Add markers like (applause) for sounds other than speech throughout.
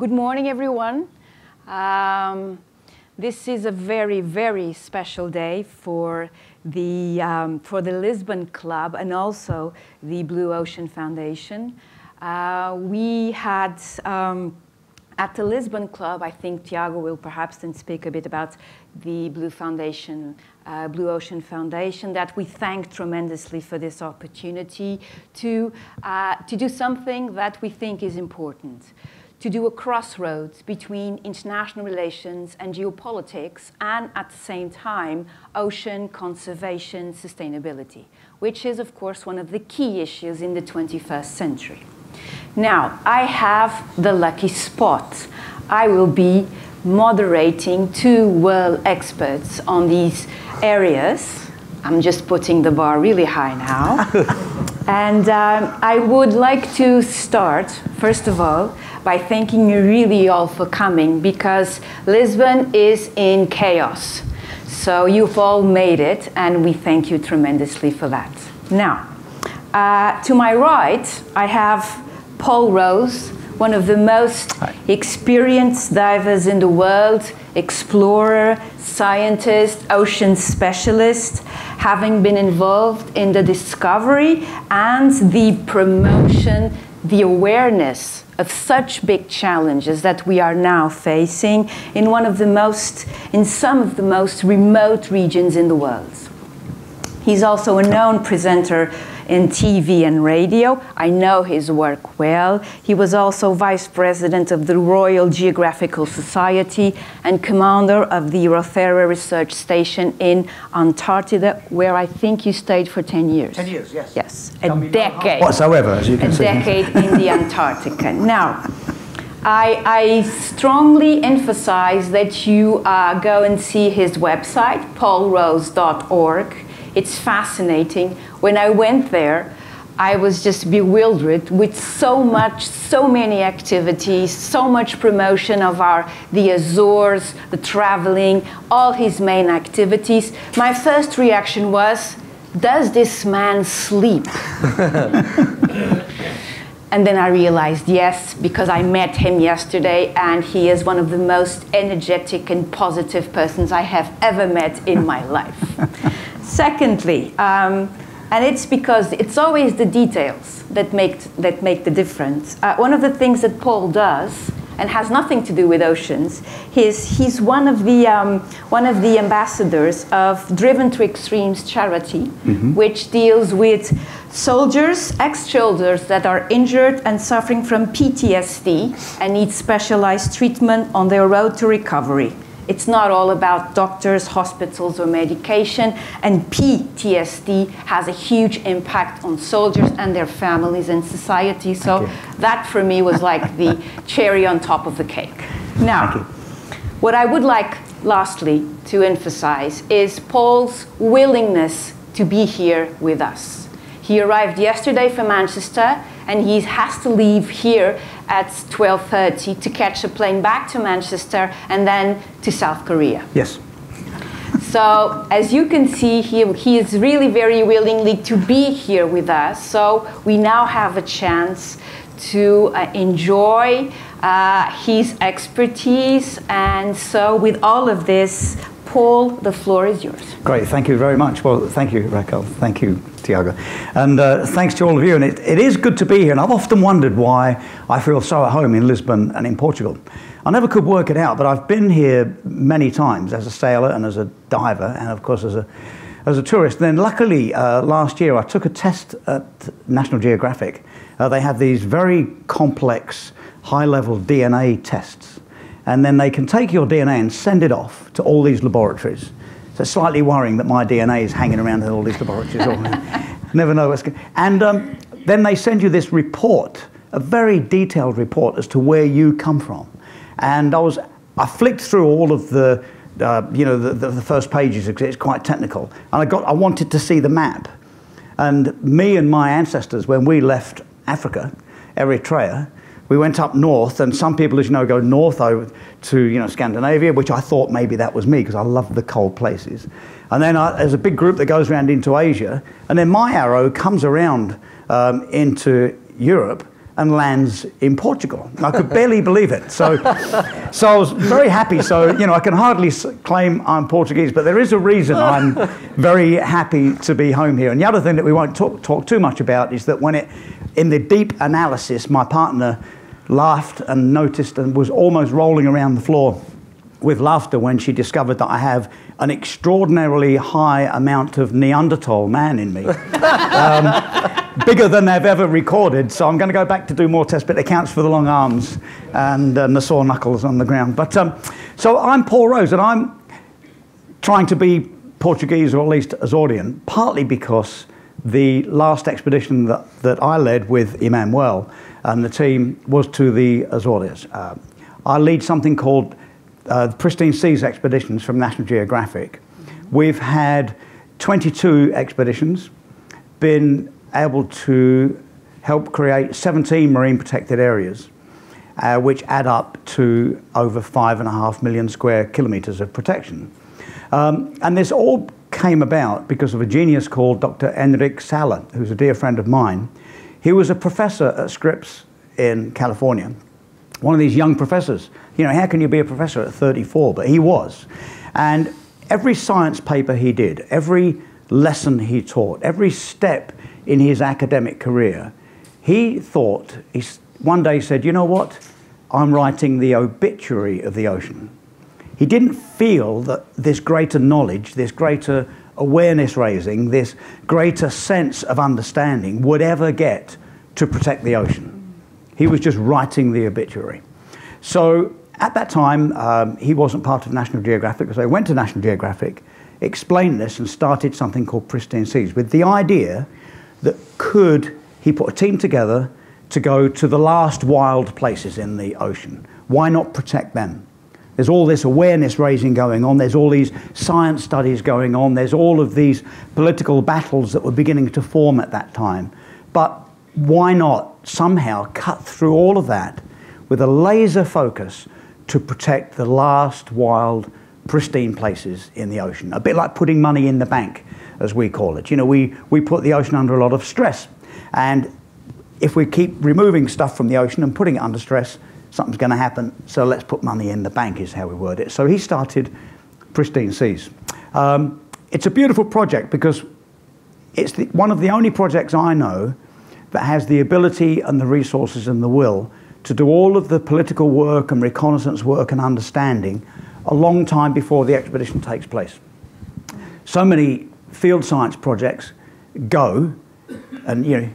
Good morning, everyone. Um, this is a very, very special day for the, um, for the Lisbon Club and also the Blue Ocean Foundation. Uh, we had um, at the Lisbon Club, I think Tiago will perhaps then speak a bit about the Blue Foundation, uh, Blue Ocean Foundation, that we thank tremendously for this opportunity to, uh, to do something that we think is important to do a crossroads between international relations and geopolitics, and at the same time, ocean conservation sustainability, which is, of course, one of the key issues in the 21st century. Now, I have the lucky spot. I will be moderating two world experts on these areas. I'm just putting the bar really high now. (laughs) and um, I would like to start, first of all, by thanking you really all for coming because Lisbon is in chaos. So you've all made it, and we thank you tremendously for that. Now, uh, to my right, I have Paul Rose, one of the most Hi. experienced divers in the world, explorer, scientist, ocean specialist, having been involved in the discovery and the promotion, the awareness of such big challenges that we are now facing in one of the most, in some of the most remote regions in the world. He's also a known presenter in TV and radio. I know his work well. He was also vice president of the Royal Geographical Society and commander of the Rothera Research Station in Antarctica, where I think you stayed for 10 years. 10 years, yes. Yes, a decade. Whatsoever, as you can a see. A decade in the Antarctica. Now, I, I, strongly emphasize that you uh, go and see his website, paulrose.org. It's fascinating. When I went there, I was just bewildered with so much, so many activities, so much promotion of our the Azores, the traveling, all his main activities. My first reaction was, does this man sleep? (laughs) and then I realized yes, because I met him yesterday, and he is one of the most energetic and positive persons I have ever met in my life. (laughs) Secondly, um, and it's because it's always the details that make, that make the difference. Uh, one of the things that Paul does, and has nothing to do with oceans, is he's one of the, um, one of the ambassadors of Driven to Extremes charity, mm-hmm. which deals with soldiers, ex-soldiers that are injured and suffering from PTSD and need specialized treatment on their road to recovery. It's not all about doctors, hospitals, or medication. And PTSD has a huge impact on soldiers and their families and society. So that for me was like the cherry on top of the cake. Now, what I would like lastly to emphasize is Paul's willingness to be here with us. He arrived yesterday from Manchester and he has to leave here at 12.30 to catch a plane back to Manchester and then to South Korea. Yes. So as you can see, he, he is really very willingly to be here with us. So we now have a chance to uh, enjoy uh, his expertise. And so with all of this, Paul, the floor is yours. Great, thank you very much. Well, thank you, Raquel. Thank you, Tiago. And uh, thanks to all of you. And it, it is good to be here. And I've often wondered why I feel so at home in Lisbon and in Portugal. I never could work it out, but I've been here many times as a sailor and as a diver, and of course as a as a tourist. And then luckily, uh, last year I took a test at National Geographic. Uh, they have these very complex, high-level DNA tests and then they can take your DNA and send it off to all these laboratories. So it's slightly worrying that my DNA is hanging around in all these laboratories. (laughs) (laughs) Never know what's going And um, then they send you this report, a very detailed report as to where you come from. And I was, I flicked through all of the, uh, you know, the, the, the first pages because it's quite technical. And I got, I wanted to see the map. And me and my ancestors, when we left Africa, Eritrea, we went up north, and some people, as you know, go north over to you know Scandinavia, which I thought maybe that was me because I love the cold places. And then I, there's a big group that goes around into Asia, and then my arrow comes around um, into Europe, and lands in Portugal. I could (laughs) barely believe it. So, so I was very happy. So, you know, I can hardly claim I'm Portuguese, but there is a reason I'm (laughs) very happy to be home here. And the other thing that we won't talk, talk too much about is that when it, in the deep analysis, my partner laughed and noticed and was almost rolling around the floor with laughter when she discovered that I have an extraordinarily high amount of Neanderthal man in me. (laughs) um, bigger than they've ever recorded, so I'm going to go back to do more tests, but it counts for the long arms and uh, the sore knuckles on the ground. But um, so I'm Paul Rose, and I'm trying to be Portuguese or at least Azorean, partly because the last expedition that, that I led with Emmanuel and the team was to the Azores. Uh, I lead something called uh, Pristine Seas expeditions from National Geographic. We've had 22 expeditions, been able to help create 17 marine protected areas, uh, which add up to over five and a half million square kilometres of protection. Um, and this all came about because of a genius called Dr. Enric Sala, who's a dear friend of mine. He was a professor at Scripps in California, one of these young professors. You know, how can you be a professor at 34? But he was. And every science paper he did, every lesson he taught, every step in his academic career, he thought, he one day said, you know what? I'm writing the obituary of the ocean. He didn't feel that this greater knowledge, this greater awareness raising, this greater sense of understanding would ever get to protect the ocean. He was just writing the obituary. So at that time, um, he wasn't part of National Geographic, so I went to National Geographic, explained this, and started something called Pristine Seas with the idea that could he put a team together to go to the last wild places in the ocean. Why not protect them? There's all this awareness raising going on. There's all these science studies going on. There's all of these political battles that were beginning to form at that time. But why not somehow cut through all of that with a laser focus to protect the last wild, pristine places in the ocean? A bit like putting money in the bank, as we call it. You know, we, we put the ocean under a lot of stress. And if we keep removing stuff from the ocean and putting it under stress, something's going to happen. So let's put money in the bank, is how we word it. So he started Pristine Seas. Um, it's a beautiful project because it's the, one of the only projects I know that has the ability and the resources and the will to do all of the political work and reconnaissance work and understanding a long time before the expedition takes place. So many field science projects go, and you know,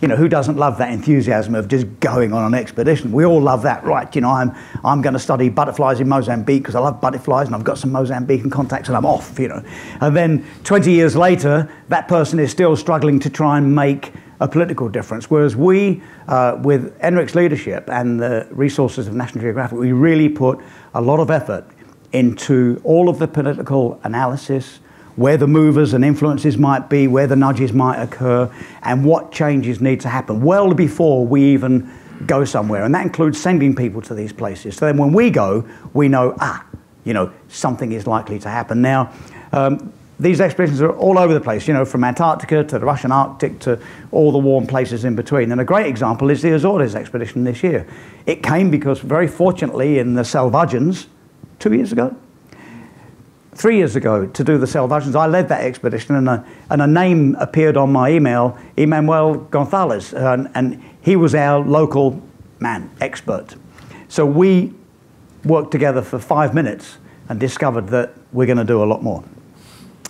you know, who doesn't love that enthusiasm of just going on an expedition? We all love that, right? You know, I'm, I'm going to study butterflies in Mozambique because I love butterflies and I've got some Mozambican contacts and I'm off, you know. And then 20 years later, that person is still struggling to try and make a political difference. Whereas we, uh, with Enric's leadership and the resources of National Geographic, we really put a lot of effort into all of the political analysis, where the movers and influences might be, where the nudges might occur, and what changes need to happen well before we even go somewhere. And that includes sending people to these places. So then when we go, we know, ah, you know, something is likely to happen. Now, um, these expeditions are all over the place, you know, from Antarctica to the Russian Arctic to all the warm places in between. And a great example is the Azores expedition this year. It came because, very fortunately, in the Selvagens, two years ago, three years ago, to do the Selvagens, I led that expedition, and a, and a name appeared on my email, Emmanuel Gonçalves, and, and he was our local man, expert. So we worked together for five minutes and discovered that we're going to do a lot more.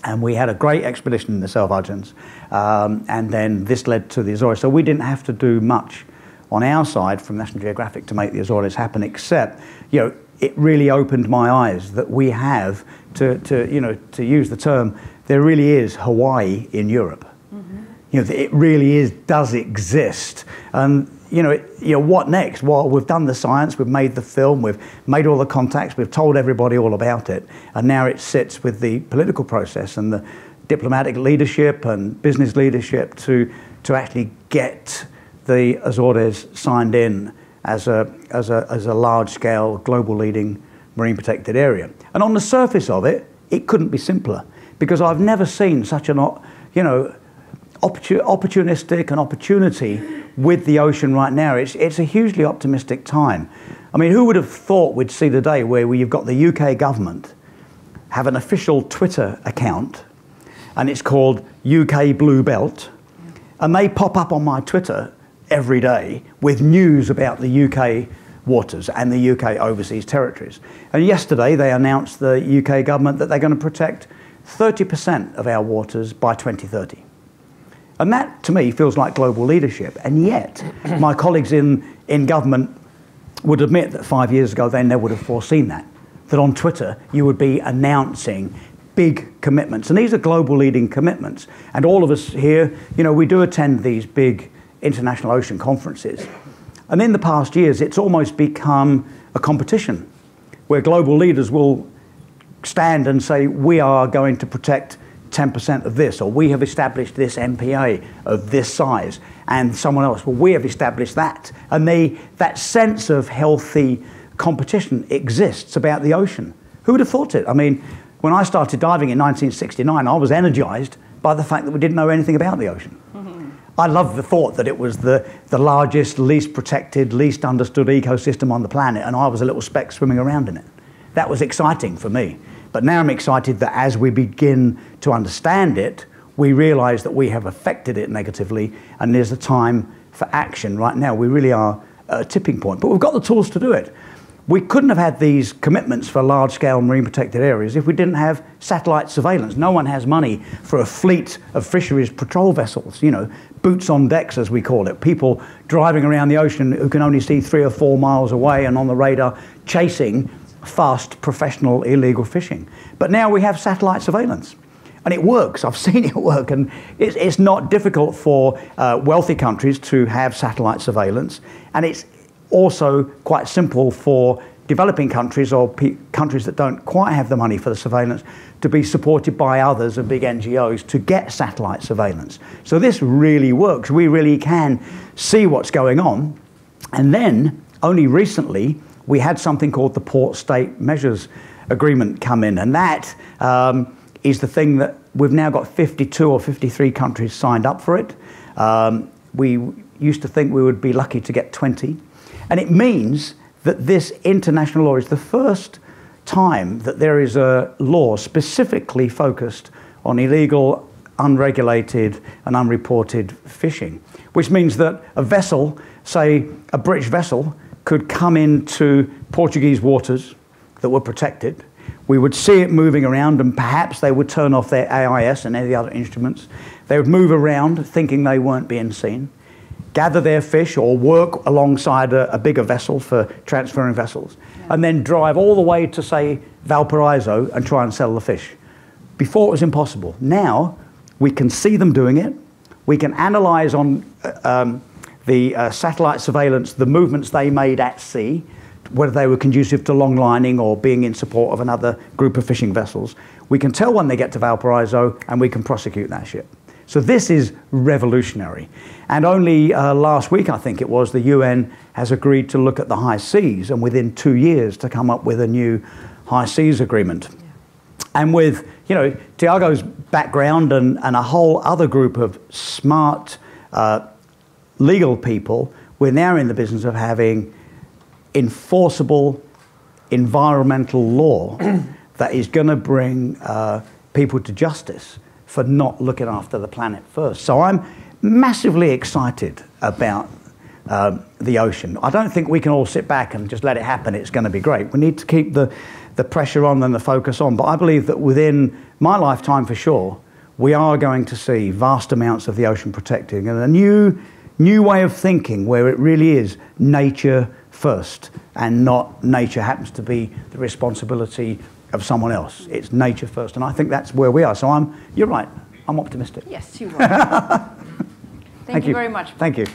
And we had a great expedition in the Selvagens. Um, and then this led to the Azores. So we didn't have to do much on our side from National Geographic to make the Azores happen, except, you know, it really opened my eyes that we have to, to you know, to use the term, there really is Hawaii in Europe. Mm-hmm. You know, it really is, does exist. And you know, you know, what next? Well, we've done the science, we've made the film, we've made all the contacts, we've told everybody all about it, and now it sits with the political process and the diplomatic leadership and business leadership to to actually get the Azores signed in as a as a as a large scale global leading marine protected area. And on the surface of it, it couldn't be simpler because I've never seen such an you know opportunistic and opportunity with the ocean right now. It's, it's a hugely optimistic time. I mean, who would have thought we'd see the day where you've got the UK government have an official Twitter account and it's called UK Blue Belt, and they pop up on my Twitter every day with news about the UK waters and the UK overseas territories. And yesterday they announced the UK government that they're going to protect 30% of our waters by 2030. And that, to me, feels like global leadership. And yet, (clears throat) my colleagues in, in government would admit that five years ago they never would have foreseen that. That on Twitter you would be announcing big commitments. And these are global leading commitments. And all of us here, you know, we do attend these big international ocean conferences. And in the past years, it's almost become a competition where global leaders will stand and say, we are going to protect 10% of this, or we have established this MPA of this size, and someone else, well, we have established that. And they, that sense of healthy competition exists about the ocean. Who would have thought it? I mean, when I started diving in 1969, I was energized by the fact that we didn't know anything about the ocean. I loved the thought that it was the, the largest, least protected, least understood ecosystem on the planet, and I was a little speck swimming around in it. That was exciting for me. But now I'm excited that as we begin to understand it, we realize that we have affected it negatively and there's a time for action right now. We really are at a tipping point, but we've got the tools to do it. We couldn't have had these commitments for large scale marine protected areas if we didn't have satellite surveillance. No one has money for a fleet of fisheries patrol vessels, you know, boots on decks as we call it, people driving around the ocean who can only see three or four miles away and on the radar chasing fast professional illegal fishing. But now we have satellite surveillance. And it works. I've (laughs) seen it work. And it's, it's not difficult for uh, wealthy countries to have satellite surveillance. And it's also quite simple for developing countries or countries that don't quite have the money for the surveillance to be supported by others and big NGOs to get satellite surveillance. So this really works. We really can see what's going on. And then, only recently, we had something called the Port State Measures Agreement come in, and that um, is the thing that we've now got 52 or 53 countries signed up for it. Um, we used to think we would be lucky to get 20, and it means that this international law is the first time that there is a law specifically focused on illegal, unregulated, and unreported fishing, which means that a vessel, say a British vessel, could come into Portuguese waters that were protected. We would see it moving around, and perhaps they would turn off their AIS and any other instruments. They would move around thinking they weren't being seen, gather their fish or work alongside a, a bigger vessel for transferring vessels, yeah. and then drive all the way to, say, Valparaiso and try and sell the fish. Before it was impossible. Now we can see them doing it. We can analyze on uh, um, the uh, satellite surveillance, the movements they made at sea, whether they were conducive to long lining or being in support of another group of fishing vessels. We can tell when they get to Valparaiso and we can prosecute that ship. So this is revolutionary. And only uh, last week, I think it was, the UN has agreed to look at the high seas and within two years to come up with a new high seas agreement. Yeah. And with, you know, Tiago's background and, and a whole other group of smart uh, legal people, we're now in the business of having enforceable environmental law (clears throat) that is going to bring uh, people to justice for not looking after the planet first. So I'm massively excited about um, the ocean. I don't think we can all sit back and just let it happen. It's going to be great. We need to keep the, the pressure on and the focus on. But I believe that within my lifetime, for sure, we are going to see vast amounts of the ocean protecting and a new new way of thinking where it really is nature first and not nature happens to be the responsibility of someone else. It's nature first. And I think that's where we are. So I'm, you're right, I'm optimistic. Yes, you are. (laughs) Thank, Thank you, you very much. Thank you.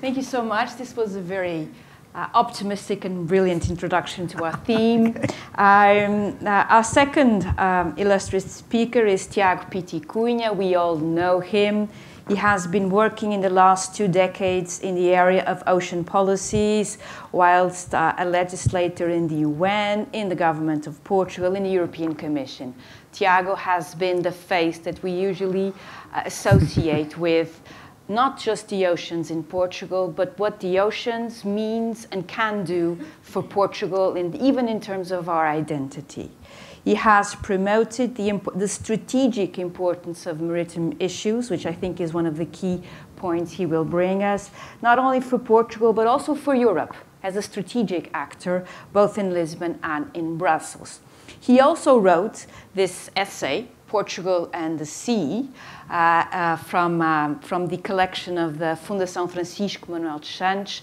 Thank you so much. This was a very uh, optimistic and brilliant introduction to our theme. (laughs) okay. um, uh, our second um, illustrious speaker is Tiago Piti Cunha. We all know him. He has been working in the last two decades in the area of ocean policies, whilst uh, a legislator in the UN, in the government of Portugal, in the European Commission. Tiago has been the face that we usually uh, associate (laughs) with not just the oceans in Portugal, but what the oceans means and can do for Portugal, and even in terms of our identity. He has promoted the, the strategic importance of maritime issues, which I think is one of the key points he will bring us, not only for Portugal, but also for Europe as a strategic actor, both in Lisbon and in Brussels. He also wrote this essay, Portugal and the Sea, uh, uh, from, um, from the collection of the Fundação Francisco Manuel de Santos.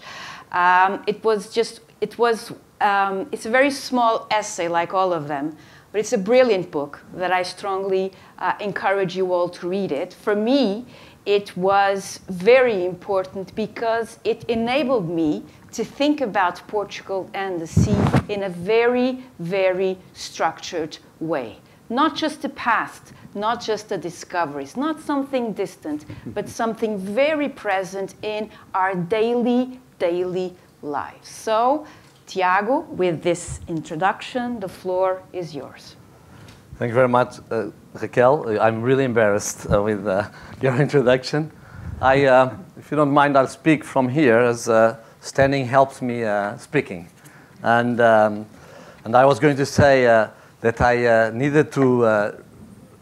Um, it was just, it was, um, it's a very small essay like all of them, but it's a brilliant book that I strongly uh, encourage you all to read it. For me, it was very important because it enabled me to think about Portugal and the sea in a very, very structured way. Not just the past, not just the discoveries, not something distant, (laughs) but something very present in our daily, daily lives. So Tiago, with this introduction, the floor is yours. Thank you very much, uh, Raquel. I'm really embarrassed uh, with uh, (laughs) your introduction. I, uh, if you don't mind, I'll speak from here as uh, standing helps me uh, speaking. And, um, and I was going to say that I needed to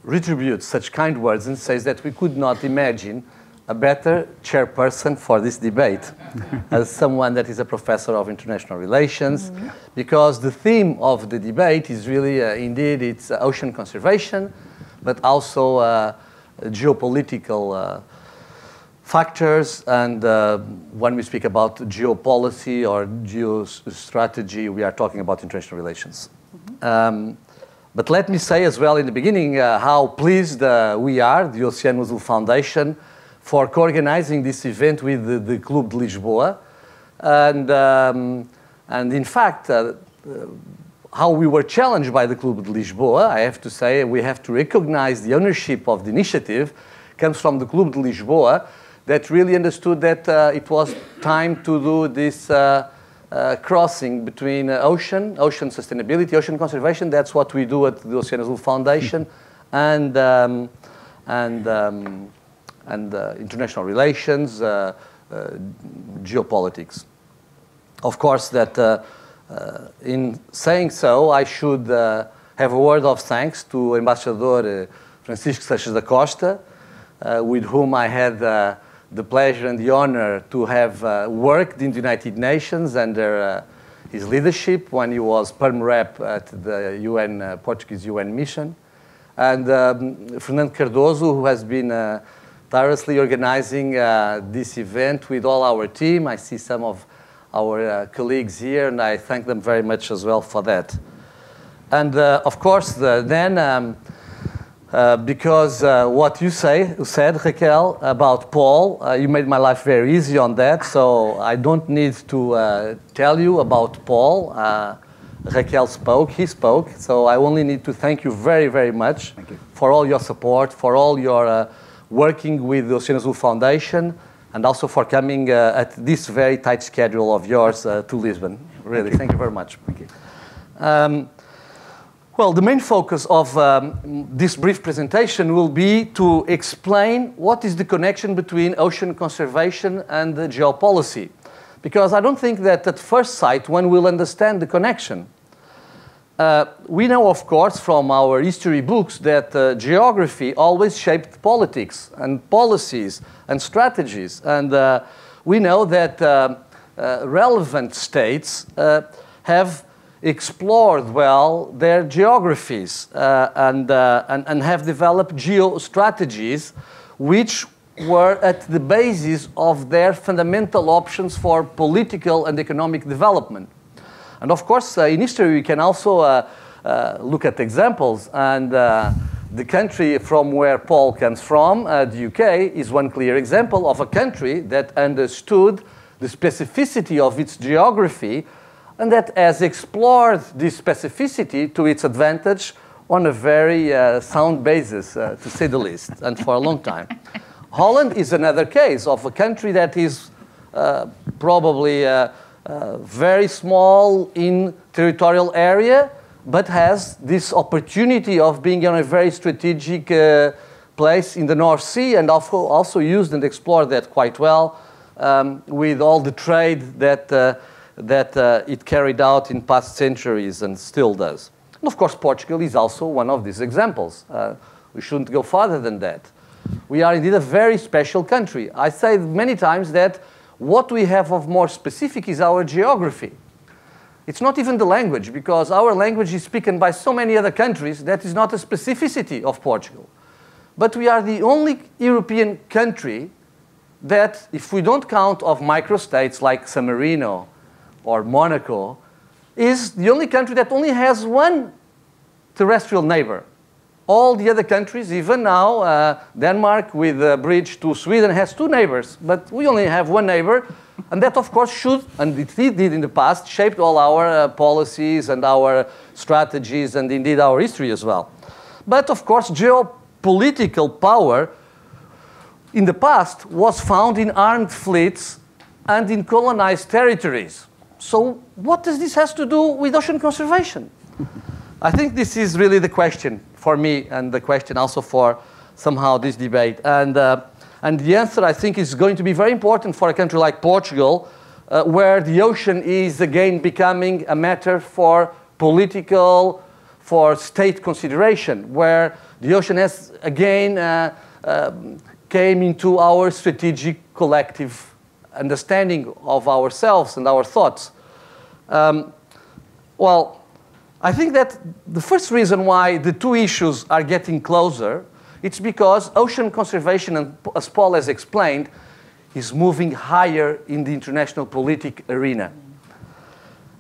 retribute such kind words and say that we could not imagine a better chairperson for this debate (laughs) as someone that is a professor of international relations mm -hmm. because the theme of the debate is really uh, indeed it's uh, ocean conservation but also uh, geopolitical uh, factors and uh, when we speak about geopolicy or geostrategy we are talking about international relations mm -hmm. um, but let me say as well in the beginning uh, how pleased we are the Oceano Azul Foundation for co-organizing this event with the, the Clube de Lisboa. And, um, and in fact, uh, how we were challenged by the Clube de Lisboa, I have to say, we have to recognize the ownership of the initiative comes from the Clube de Lisboa that really understood that uh, it was time to do this uh, uh, crossing between uh, ocean, ocean sustainability, ocean conservation. That's what we do at the Oceano Azul Foundation, (laughs) and um, and um, and uh, international relations, uh, uh, geopolitics. Of course, that in saying so, I should have a word of thanks to Ambassador Francisco Seixas da Costa, with whom I had the pleasure and the honor to have uh, worked in the United Nations under uh, his leadership when he was Perm Rep at the UN, uh, Portuguese UN mission. And um, Fernando Cardoso, who has been tirelessly organizing uh, this event with all our team. I see some of our uh, colleagues here, and I thank them very much as well for that. And uh, of course, the, then, um, uh, because uh, what you say, you said, Raquel, about Paul, uh, you made my life very easy on that, so I don't need to tell you about Paul. Raquel spoke, he spoke, so I only need to thank you very, very much you. for all your support, for all your working with the Oceano Azul Foundation, and also for coming uh, at this very tight schedule of yours uh, to Lisbon. Really, thank you, thank you very much. Thank you. Um, well, the main focus of um, this brief presentation will be to explain what is the connection between ocean conservation and geopolicy. Because I don't think that at first sight one will understand the connection. Uh, we know, of course, from our history books that uh, geography always shaped politics and policies and strategies. And uh, we know that uh, uh, relevant states have explored well their geographies and, and, and have developed geostrategies which were at the basis of their fundamental options for political and economic development. And of course, uh, in history, we can also uh, uh, look at examples. And the country from where Paul comes from, the UK, is one clear example of a country that understood the specificity of its geography and that has explored this specificity to its advantage on a very uh, sound basis, uh, to say the least, and for a long time. Holland is another case of a country that is uh, probably uh, very small in territorial area, but has this opportunity of being on a very strategic uh, place in the North Sea and also, also used and explored that quite well um, with all the trade that, uh, that uh, it carried out in past centuries and still does. And of course, Portugal is also one of these examples. Uh, we shouldn't go farther than that. We are indeed a very special country. I say many times that what we have of more specific is our geography. It's not even the language, because our language is spoken by so many other countries that is not a specificity of Portugal. But we are the only European country that, if we don't count of microstates like San Marino or Monaco, is the only country that only has one terrestrial neighbor. All the other countries, even now, uh, Denmark with a bridge to Sweden has two neighbors, but we only have one neighbor. And that, of course, should, and it did in the past, shaped all our uh, policies and our strategies and indeed our history as well. But, of course, geopolitical power in the past was found in armed fleets and in colonized territories. So, what does this have to do with ocean conservation? I think this is really the question for me and the question also for somehow this debate. And, uh, and the answer, I think, is going to be very important for a country like Portugal, uh, where the ocean is again becoming a matter for political, for state consideration, where the ocean has again uh, um, came into our strategic collective understanding of ourselves and our thoughts. Um, well, I think that the first reason why the two issues are getting closer, it's because ocean conservation, and as Paul has explained, is moving higher in the international politic arena.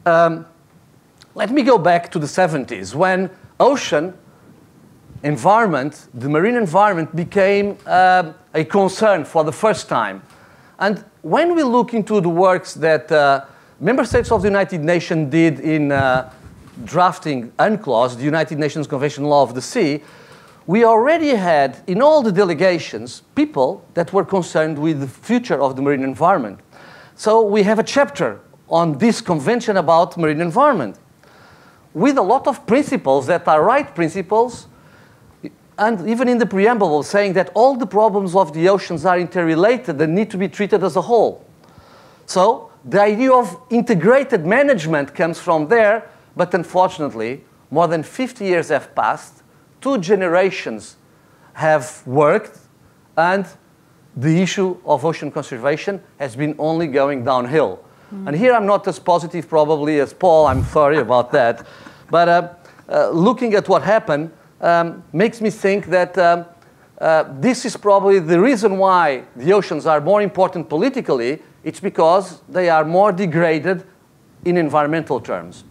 Um, let me go back to the 70s when ocean environment, the marine environment, became uh, a concern for the first time. And when we look into the works that uh, member states of the United Nations did in uh, drafting UNCLOS, the United Nations Convention Law of the Sea, we already had in all the delegations people that were concerned with the future of the marine environment. So we have a chapter on this convention about marine environment with a lot of principles that are right principles and even in the preamble saying that all the problems of the oceans are interrelated and need to be treated as a whole. So the idea of integrated management comes from there but unfortunately, more than 50 years have passed, two generations have worked, and the issue of ocean conservation has been only going downhill. Mm. And here I'm not as positive probably as Paul, I'm sorry about that. But uh, uh, looking at what happened um, makes me think that um, uh, this is probably the reason why the oceans are more important politically. It's because they are more degraded in environmental terms.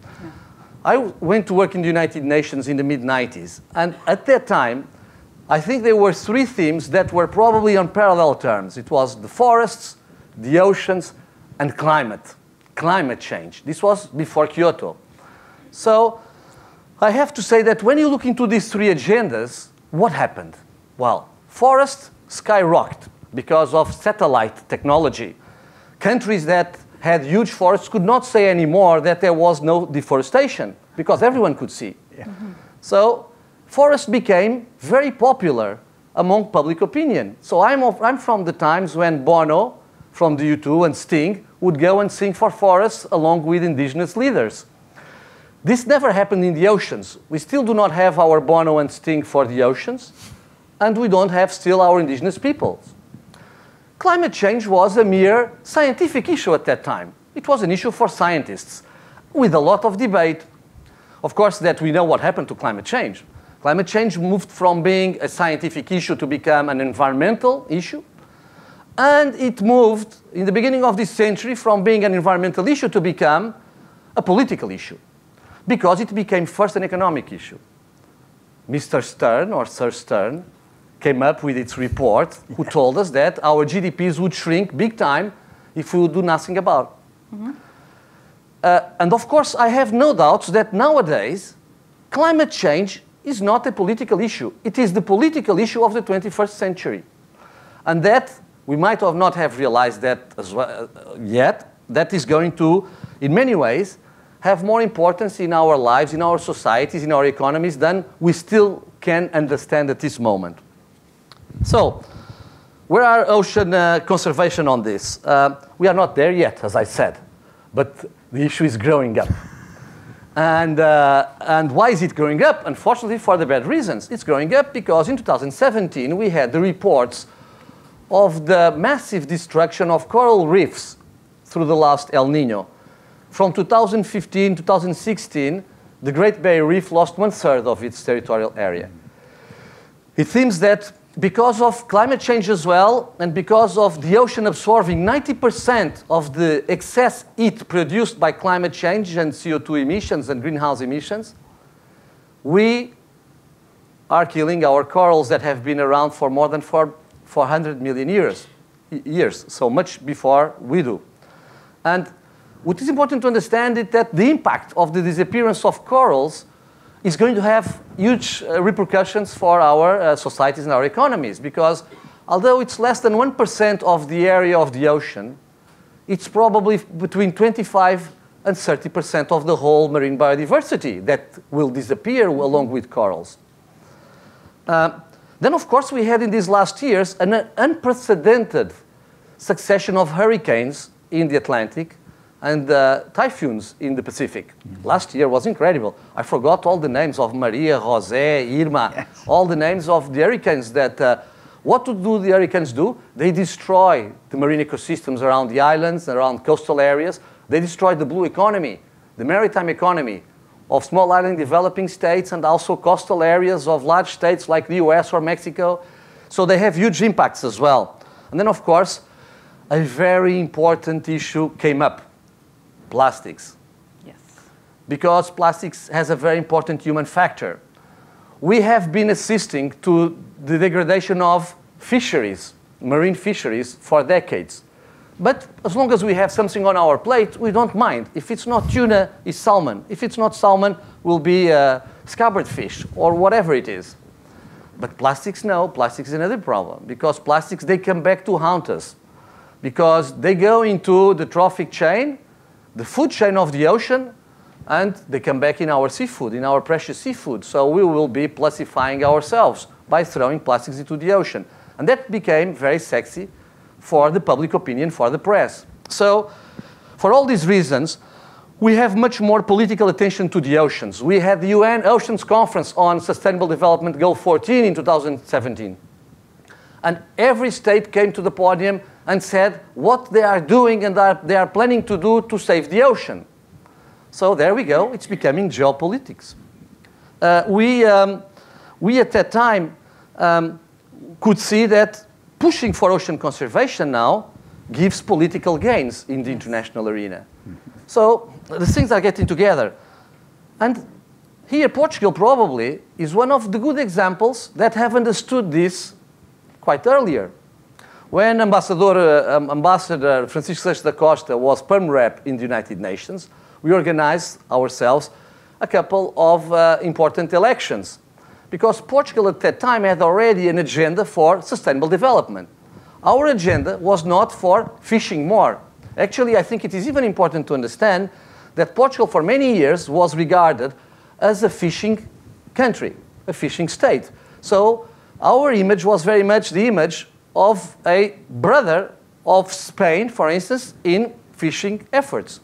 I went to work in the United Nations in the mid 90s, and at that time, I think there were three themes that were probably on parallel terms. It was the forests, the oceans, and climate, climate change. This was before Kyoto. So I have to say that when you look into these three agendas, what happened? Well, forests skyrocketed because of satellite technology. Countries that had huge forests could not say anymore that there was no deforestation because everyone could see. Yeah. Mm -hmm. So forests became very popular among public opinion. So I'm, of, I'm from the times when Bono from the U2 and Sting would go and sing for forests along with indigenous leaders. This never happened in the oceans. We still do not have our Bono and Sting for the oceans, and we don't have still our indigenous peoples climate change was a mere scientific issue at that time. It was an issue for scientists with a lot of debate. Of course, that we know what happened to climate change. Climate change moved from being a scientific issue to become an environmental issue. And it moved, in the beginning of this century, from being an environmental issue to become a political issue. Because it became first an economic issue. Mr. Stern, or Sir Stern, came up with its report, who told us that our GDPs would shrink big time if we would do nothing about it. Mm -hmm. uh, and of course, I have no doubts that nowadays, climate change is not a political issue. It is the political issue of the 21st century. And that, we might have not have realized that as well, uh, yet, that is going to, in many ways, have more importance in our lives, in our societies, in our economies than we still can understand at this moment. So, where are ocean uh, conservation on this? Uh, we are not there yet, as I said, but the issue is growing up. And, uh, and why is it growing up? Unfortunately, for the bad reasons. It's growing up because in 2017 we had the reports of the massive destruction of coral reefs through the last El Nino. From 2015 2016, the Great Barrier Reef lost one third of its territorial area. It seems that because of climate change as well, and because of the ocean absorbing 90% of the excess heat produced by climate change and CO2 emissions and greenhouse emissions, we are killing our corals that have been around for more than four, 400 million years, years, so much before we do. And what is important to understand is that the impact of the disappearance of corals is going to have huge uh, repercussions for our uh, societies and our economies because although it's less than 1% of the area of the ocean, it's probably between 25 and 30% of the whole marine biodiversity that will disappear along with corals. Uh, then, of course, we had in these last years an unprecedented succession of hurricanes in the Atlantic and uh, typhoons in the Pacific. Mm-hmm. Last year was incredible. I forgot all the names of Maria, Jose, Irma, yes. all the names of the hurricanes that. Uh, what do the hurricanes do? They destroy the marine ecosystems around the islands, around coastal areas. They destroy the blue economy, the maritime economy of small island developing states and also coastal areas of large states like the US or Mexico. So they have huge impacts as well. And then, of course, a very important issue came up plastics. Yes. Because plastics has a very important human factor. We have been assisting to the degradation of fisheries, marine fisheries, for decades. But as long as we have something on our plate, we don't mind. If it's not tuna, it's salmon. If it's not salmon, will be uh, scabbard fish or whatever it is. But plastics, no. Plastics is another problem because plastics, they come back to haunt us because they go into the trophic chain the food chain of the ocean and they come back in our seafood, in our precious seafood. So we will be plastifying ourselves by throwing plastics into the ocean. And that became very sexy for the public opinion, for the press. So for all these reasons, we have much more political attention to the oceans. We had the UN Oceans Conference on Sustainable Development Goal 14 in 2017. And every state came to the podium and said what they are doing and are, they are planning to do to save the ocean. So there we go, it's becoming geopolitics. Uh, we, um, we at that time um, could see that pushing for ocean conservation now gives political gains in the international arena. So the things are getting together. And here, Portugal probably is one of the good examples that have understood this quite earlier. When Ambassador, um, Ambassador Francisco da Costa was perm rep in the United Nations, we organized ourselves a couple of uh, important elections because Portugal at that time had already an agenda for sustainable development. Our agenda was not for fishing more. Actually, I think it is even important to understand that Portugal for many years was regarded as a fishing country, a fishing state. So our image was very much the image of a brother of Spain, for instance, in fishing efforts.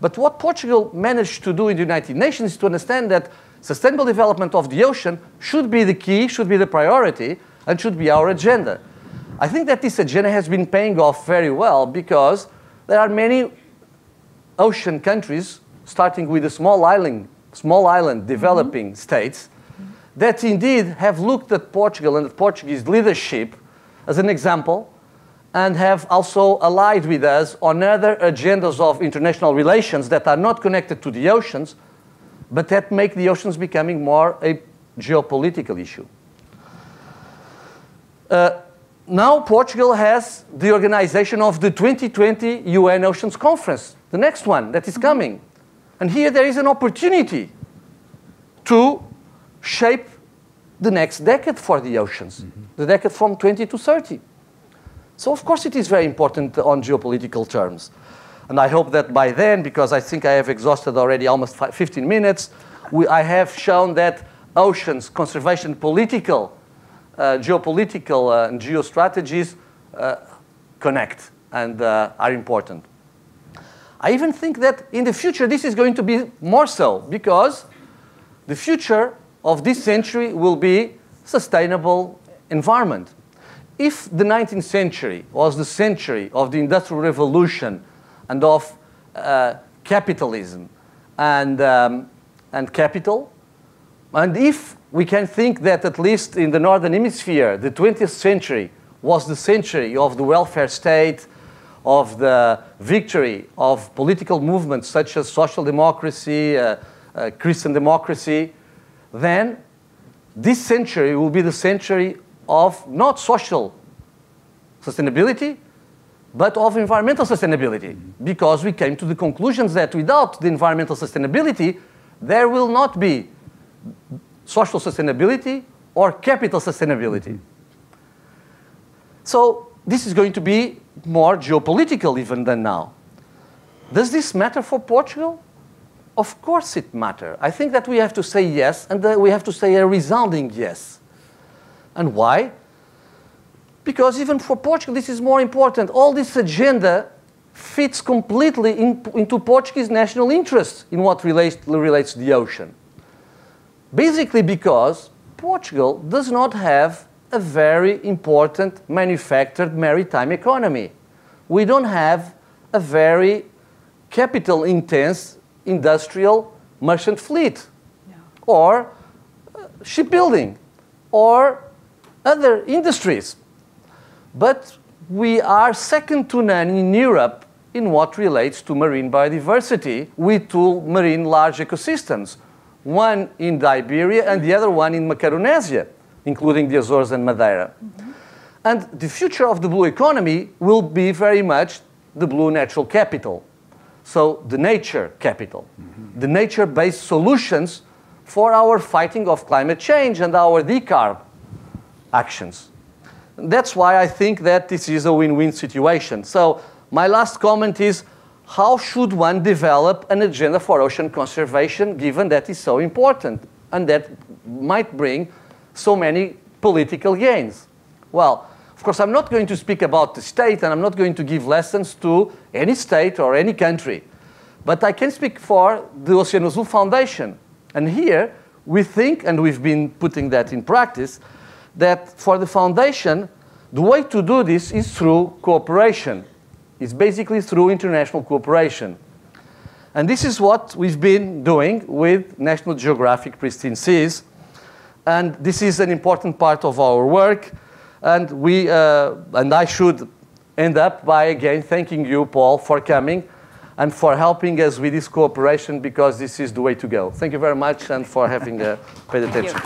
But what Portugal managed to do in the United Nations is to understand that sustainable development of the ocean should be the key, should be the priority, and should be our agenda. I think that this agenda has been paying off very well because there are many ocean countries, starting with the small island, small island developing mm -hmm. states, that indeed have looked at Portugal and at Portuguese leadership as an example and have also allied with us on other agendas of international relations that are not connected to the oceans, but that make the oceans becoming more a geopolitical issue. Uh, now Portugal has the organization of the 2020 UN Oceans Conference, the next one that is coming. And here there is an opportunity to shape the next decade for the oceans, mm -hmm. the decade from 20 to 30. So, of course, it is very important on geopolitical terms. And I hope that by then, because I think I have exhausted already almost 15 minutes, we, I have shown that oceans, conservation, political, uh, geopolitical, uh, and geostrategies uh, connect and uh, are important. I even think that in the future this is going to be more so because the future of this century will be sustainable environment. If the 19th century was the century of the Industrial Revolution and of uh, capitalism and, um, and capital, and if we can think that at least in the Northern Hemisphere, the 20th century was the century of the welfare state, of the victory of political movements such as social democracy, uh, uh, Christian democracy, then this century will be the century of not social sustainability, but of environmental sustainability. Mm-hmm. Because we came to the conclusions that without the environmental sustainability, there will not be social sustainability or capital sustainability. Mm-hmm. So this is going to be more geopolitical even than now. Does this matter for Portugal? Of course it matters. I think that we have to say yes, and we have to say a resounding yes. And why? Because even for Portugal, this is more important. All this agenda fits completely in, into Portuguese national interests in what relates, relates to the ocean. Basically because Portugal does not have a very important manufactured maritime economy. We don't have a very capital intense industrial merchant fleet no. or uh, shipbuilding or other industries. But we are second to none in Europe in what relates to marine biodiversity with two marine large ecosystems, one in Iberia and the other one in Macaronesia including the Azores and Madeira. Mm -hmm. And the future of the blue economy will be very much the blue natural capital. So the nature capital, mm -hmm. the nature-based solutions for our fighting of climate change and our decarb actions. That's why I think that this is a win-win situation. So my last comment is, how should one develop an agenda for ocean conservation given that is so important and that might bring so many political gains? Well, of course, I'm not going to speak about the state and I'm not going to give lessons to any state or any country. But I can speak for the Oceano Azul Foundation. And here we think, and we've been putting that in practice, that for the foundation, the way to do this is through cooperation. It's basically through international cooperation. And this is what we've been doing with National Geographic Pristine Seas and this is an important part of our work. And, we, uh, and I should end up by again thanking you, Paul, for coming and for helping us with this cooperation because this is the way to go. Thank you very much and for having uh, paid attention.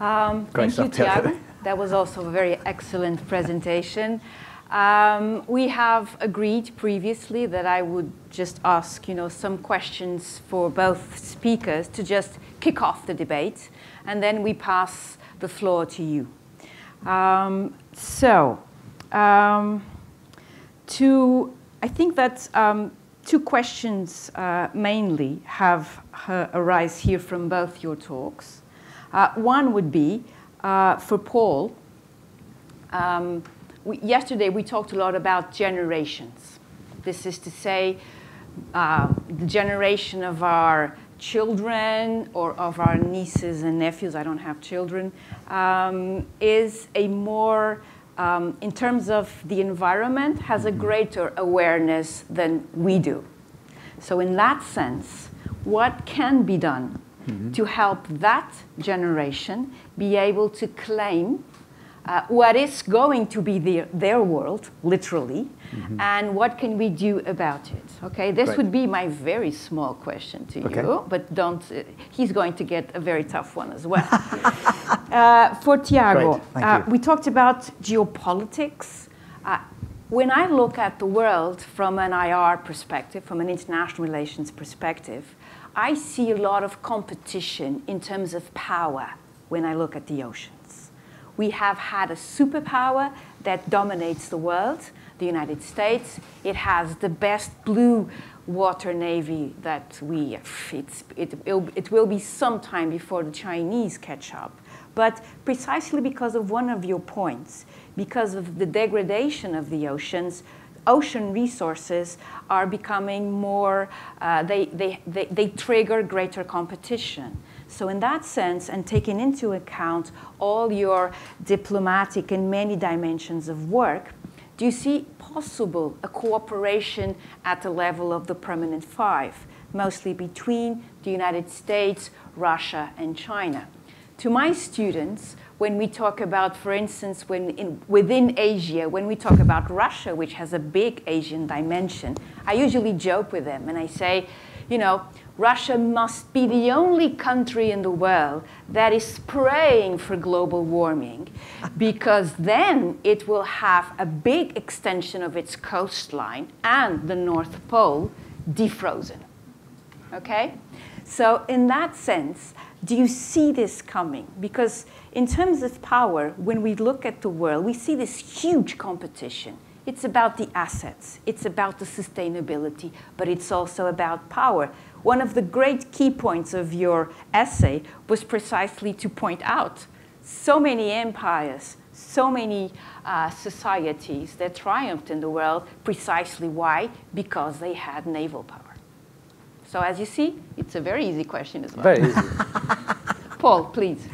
Um, thank you, Tiago. That was also a very excellent presentation. Um, we have agreed previously that I would just ask, you know, some questions for both speakers to just kick off the debate, and then we pass the floor to you. Um, so, um, to, I think that um, two questions uh, mainly have uh, arise here from both your talks. Uh, one would be uh, for Paul. We, yesterday we talked a lot about generations. This is to say, uh, the generation of our children or of our nieces and nephews, I don't have children, um, is a more, um, in terms of the environment, has a mm-hmm. greater awareness than we do. So, in that sense, what can be done mm -hmm. to help that generation be able to claim uh, what is going to be their, their world, literally, mm-hmm. and what can we do about it? Okay, this right. would be my very small question to okay. you, but don't, uh, he's going to get a very tough one as well. (laughs) uh, for Tiago, uh, we talked about geopolitics. Uh, when I look at the world from an IR perspective, from an international relations perspective, I see a lot of competition in terms of power when I look at the oceans. We have had a superpower that dominates the world, the United States. It has the best blue water navy that we, it's, it, it will be some time before the Chinese catch up. But precisely because of one of your points, because of the degradation of the oceans, ocean resources are becoming more, uh, they, they, they, they trigger greater competition. So in that sense, and taking into account all your diplomatic and many dimensions of work, do you see possible a cooperation at the level of the permanent five, mostly between the United States, Russia, and China? To my students, when we talk about, for instance, when in, within Asia, when we talk about Russia, which has a big Asian dimension, I usually joke with them and I say, you know, Russia must be the only country in the world that is praying for global warming because then it will have a big extension of its coastline and the North Pole defrozen. Okay? So, in that sense, do you see this coming? Because in terms of power, when we look at the world, we see this huge competition. It's about the assets, it's about the sustainability, but it's also about power. One of the great key points of your essay was precisely to point out so many empires, so many uh, societies that triumphed in the world. Precisely why? Because they had naval power. So as you see, it's a very easy question as well. Very easy. (laughs) Paul, please.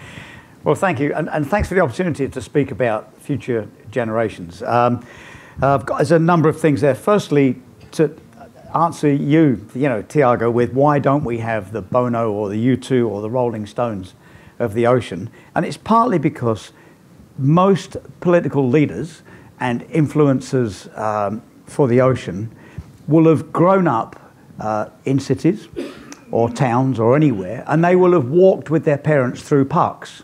Well, thank you, and, and, thanks for the opportunity to speak about future generations. Um, I've got there's a number of things there. Firstly, to answer you, you know, Tiago, with why don't we have the Bono or the U2 or the Rolling Stones of the ocean? And it's partly because most political leaders and influencers um, for the ocean will have grown up uh, in cities or towns or anywhere, and they will have walked with their parents through parks,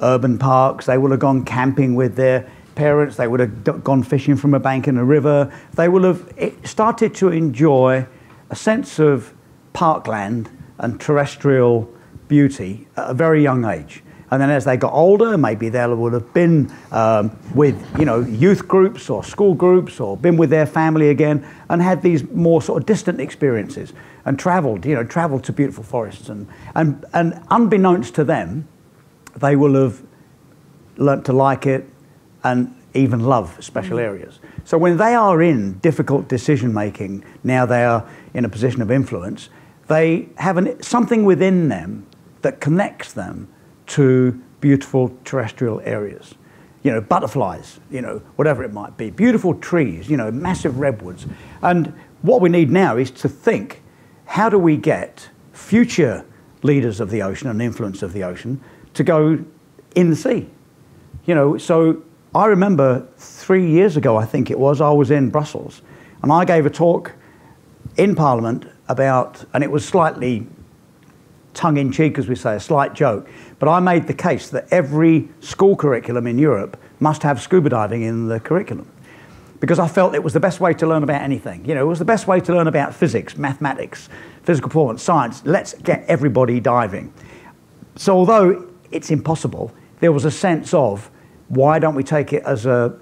urban parks. They will have gone camping with their parents. They would have gone fishing from a bank in a river. They will have started to enjoy a sense of parkland and terrestrial beauty at a very young age. And then as they got older, maybe they would have been um, with, you know, youth groups or school groups or been with their family again and had these more sort of distant experiences and traveled, you know, traveled to beautiful forests. And, and, and unbeknownst to them, they will have learnt to like it and even love special mm. areas. So when they are in difficult decision making, now they are in a position of influence, they have an, something within them that connects them to beautiful terrestrial areas. You know, butterflies, you know, whatever it might be, beautiful trees, you know, massive redwoods. And what we need now is to think how do we get future leaders of the ocean and influence of the ocean to go in the sea? You know, so I remember three years ago, I think it was, I was in Brussels and I gave a talk in Parliament about, and it was slightly tongue in cheek, as we say, a slight joke. But I made the case that every school curriculum in Europe must have scuba diving in the curriculum because I felt it was the best way to learn about anything. You know, it was the best way to learn about physics, mathematics, physical performance, science. Let's get everybody diving. So, although it's impossible, there was a sense of why don't we take it as a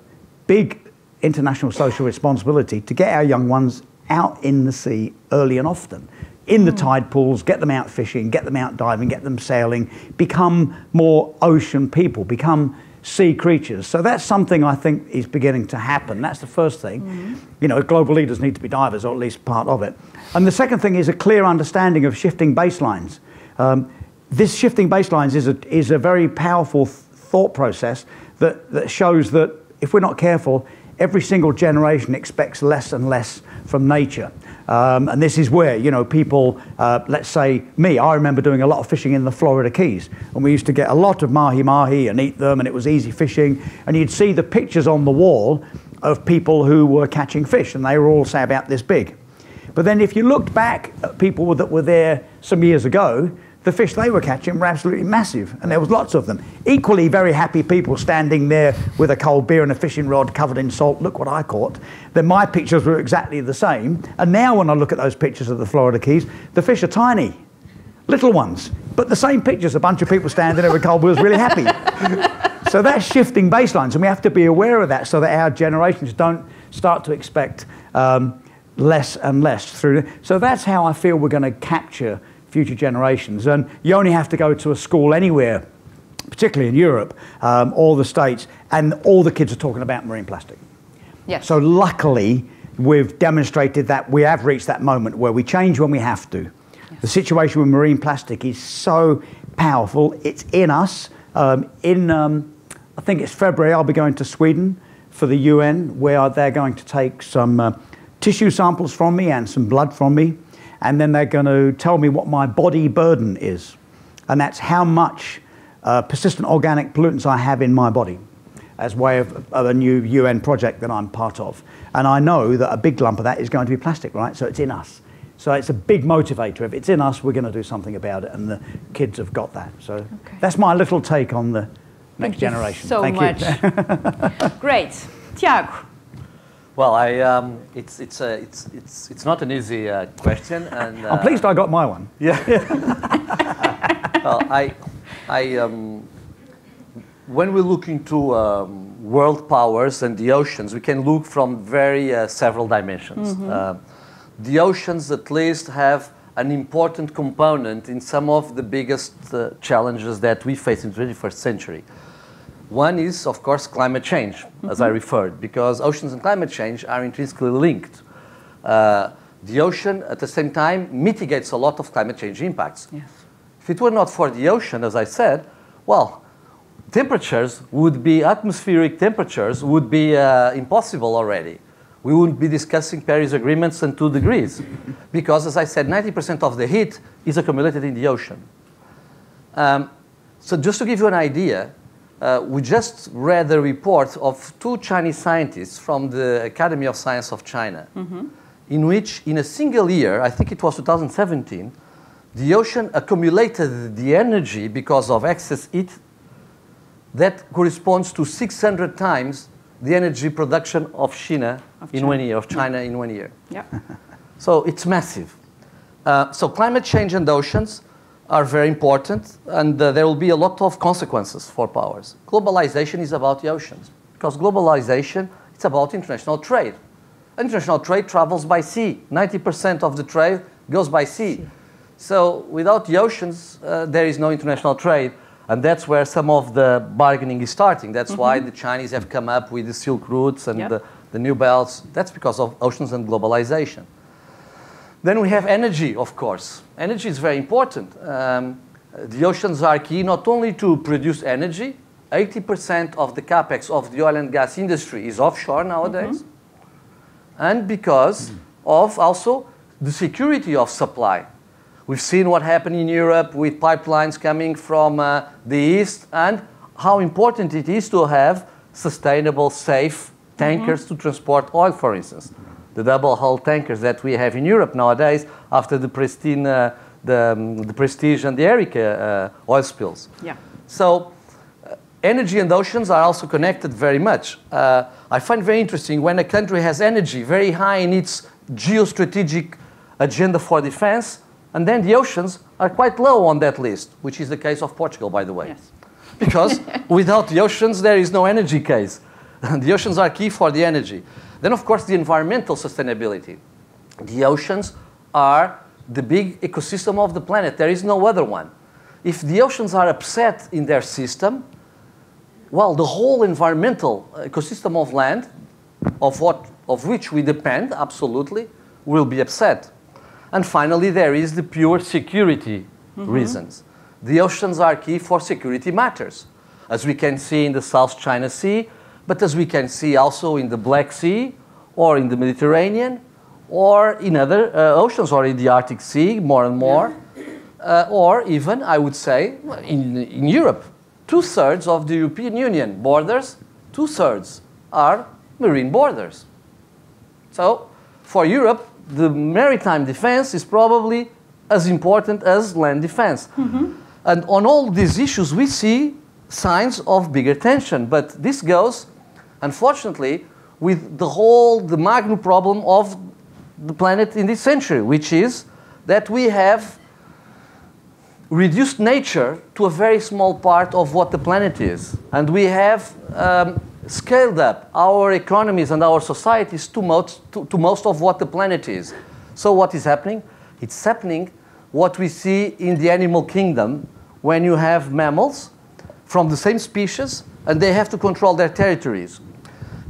big international social responsibility to get our young ones out in the sea early and often? in the mm. tide pools, get them out fishing, get them out diving, get them sailing, become more ocean people, become sea creatures. So that's something I think is beginning to happen. That's the first thing. Mm. You know, global leaders need to be divers, or at least part of it. And the second thing is a clear understanding of shifting baselines. Um, this shifting baselines is a, is a very powerful th- thought process that, that shows that if we're not careful, every single generation expects less and less from nature. Um, and this is where, you know, people, uh, let's say me, I remember doing a lot of fishing in the Florida Keys. And we used to get a lot of mahi-mahi and eat them, and it was easy fishing. And you'd see the pictures on the wall of people who were catching fish, and they were all, say, about this big. But then if you looked back at people that were there some years ago, the fish they were catching were absolutely massive, and there was lots of them. Equally very happy people standing there with a cold beer and a fishing rod covered in salt. Look what I caught. Then my pictures were exactly the same. And now when I look at those pictures of the Florida Keys, the fish are tiny. little ones. But the same pictures, a bunch of people standing there with cold beers really happy. (laughs) so that's shifting baselines, and we have to be aware of that so that our generations don't start to expect um, less and less through. So that's how I feel we're going to capture future generations. And you only have to go to a school anywhere, particularly in Europe, um, all the states, and all the kids are talking about marine plastic. Yes. So luckily, we've demonstrated that we have reached that moment where we change when we have to. Yes. The situation with marine plastic is so powerful. It's in us. Um, in, um, I think it's February, I'll be going to Sweden for the UN, where they're going to take some uh, tissue samples from me and some blood from me, and then they're going to tell me what my body burden is. And that's how much uh, persistent organic pollutants I have in my body as way of, of, a new UN project that I'm part of. And I know that a big lump of that is going to be plastic, right? So it's in us. So it's a big motivator. If it's in us, we're going to do something about it, and the kids have got that. So okay. that's my little take on the next generation. Thank generation. so Thank much. (laughs) Great, Tiago. Well, I, um, it's, it's, uh, it's, it's, it's not an easy uh, question. And, uh, I'm pleased I got my one. Yeah. (laughs) well, I, I, um, when we look into um, world powers and the oceans, we can look from very uh, several dimensions. Mm -hmm. the oceans, at least, have an important component in some of the biggest uh, challenges that we face in the 21st century. One is, of course, climate change, mm -hmm. as I mm-hmm. referred, because oceans and climate change are intrinsically linked. Uh, the ocean, at the same time, mitigates a lot of climate change impacts. Yes. If it were not for the ocean, as I said, well, temperatures would be, atmospheric temperatures would be uh, impossible already. We wouldn't be discussing Paris agreements and two degrees, because as I said, 90% of the heat is accumulated in the ocean. Um, so just to give you an idea, uh, we just read the report of two Chinese scientists from the Academy of Science of China, mm -hmm. in which, in a single year, I think it was 2017, the ocean accumulated the energy because of excess heat that corresponds to 600 times the energy production of China, of in one year, of China yeah. in one year. Yeah. so it's massive. Uh, so climate change and oceans are very important, and uh, there will be a lot of consequences for powers. Globalization is about the oceans, because globalization it's about international trade. International trade travels by sea. 90% of the trade goes by sea. So without the oceans, uh, there is no international trade. And that's where some of the bargaining is starting. That's mm -hmm. why the Chinese have come up with the Silk Routes and yep. the, the new belts. That's because of oceans and globalization. Then we have energy, of course. Energy is very important. Um, the oceans are key not only to produce energy, 80% of the capex of the oil and gas industry is offshore nowadays, mm -hmm. and because of also the security of supply. We've seen what happened in Europe with pipelines coming from uh, the east and how important it is to have sustainable, safe tankers mm -hmm. to transport oil, for instance the double hull tankers that we have in Europe nowadays after the pristine, uh, the, um, the Prestige and the Erika uh, oil spills. Yeah. So uh, energy and oceans are also connected very much. Uh, I find very interesting when a country has energy very high in its geostrategic agenda for defense, and then the oceans are quite low on that list, which is the case of Portugal, by the way. Yes. Because (laughs) without the oceans, there is no energy case. (laughs) the oceans are key for the energy. Then, of course, the environmental sustainability. The oceans are the big ecosystem of the planet. There is no other one. If the oceans are upset in their system, well, the whole environmental ecosystem of land, of, what, of which we depend, absolutely, will be upset. And finally, there is the pure security mm -hmm. reasons. The oceans are key for security matters. As we can see in the South China Sea, but as we can see also in the Black Sea or in the Mediterranean or in other uh, oceans or in the Arctic Sea more and more, uh, or even, I would say, in, in Europe. Two thirds of the European Union borders, two thirds are marine borders. So, for Europe, the maritime defense is probably as important as land defense. Mm -hmm. And on all these issues, we see signs of bigger tension. But this goes unfortunately, with the whole, the magnum problem of the planet in this century, which is that we have reduced nature to a very small part of what the planet is. And we have um, scaled up our economies and our societies to most, to, to most of what the planet is. So, what is happening? It's happening what we see in the animal kingdom when you have mammals from the same species and they have to control their territories.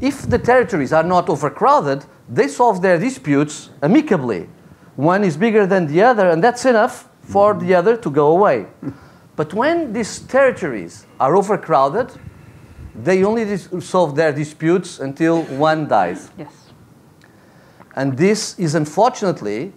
If the territories are not overcrowded, they solve their disputes amicably. One is bigger than the other, and that's enough for the other to go away. But when these territories are overcrowded, they only solve their disputes until one dies. Yes. And this is unfortunately